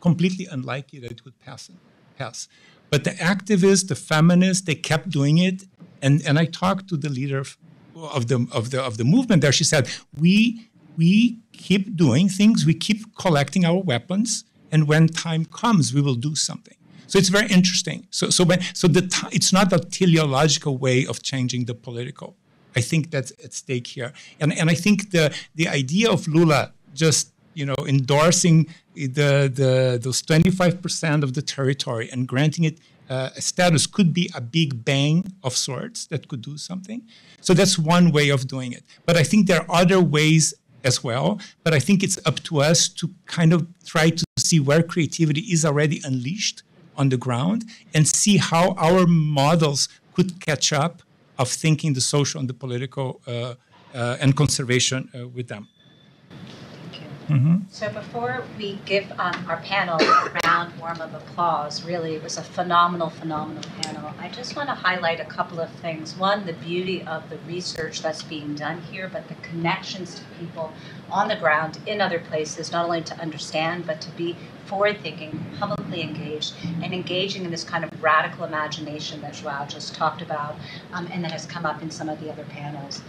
completely unlikely that it would pass. pass. But the activists, the feminists, they kept doing it. And, and I talked to the leader of, of, the, of, the, of the movement there. She said, we, we keep doing things, we keep collecting our weapons, and when time comes, we will do something. So it's very interesting. So, so, when, so the t- it's not a teleological way of changing the political. I think that's at stake here. And, and I think the, the idea of Lula just you know, endorsing the, the, those 25% of the territory and granting it uh, status could be a big bang of sorts that could do something. So that's one way of doing it. But I think there are other ways as well. But I think it's up to us to kind of try to see where creativity is already unleashed on the ground and see how our models could catch up of thinking the social and the political uh, uh, and conservation uh, with them. Mm-hmm. So before we give um, our panel a round warm of applause, really it was a phenomenal, phenomenal panel. I just want to highlight a couple of things. One, the beauty of the research that's being done here, but the connections to people on the ground in other places, not only to understand, but to be forward thinking, publicly engaged, and engaging in this kind of radical imagination that João just talked about, um, and that has come up in some of the other panels.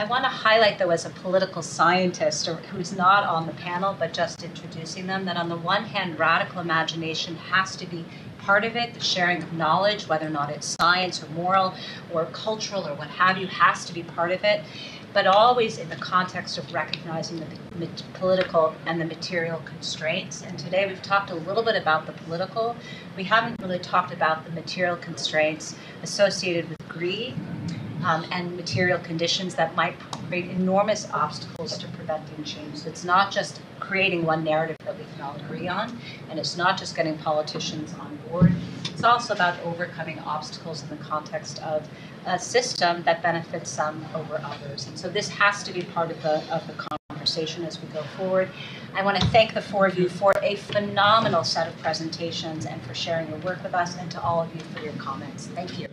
I want to highlight, though, as a political scientist or who's not on the panel but just introducing them, that on the one hand, radical imagination has to be part of it. The sharing of knowledge, whether or not it's science or moral or cultural or what have you, has to be part of it. But always in the context of recognizing the political and the material constraints. And today we've talked a little bit about the political. We haven't really talked about the material constraints associated with greed um, and material conditions that might create enormous obstacles to preventing change. So it's not just creating one narrative that we can all agree on, and it's not just getting politicians on board. It's also about overcoming obstacles in the context of a system that benefits some over others. And so this has to be part of the, of the conversation as we go forward. I want to thank the four of you for a phenomenal set of presentations and for sharing your work with us, and to all of you for your comments. Thank you.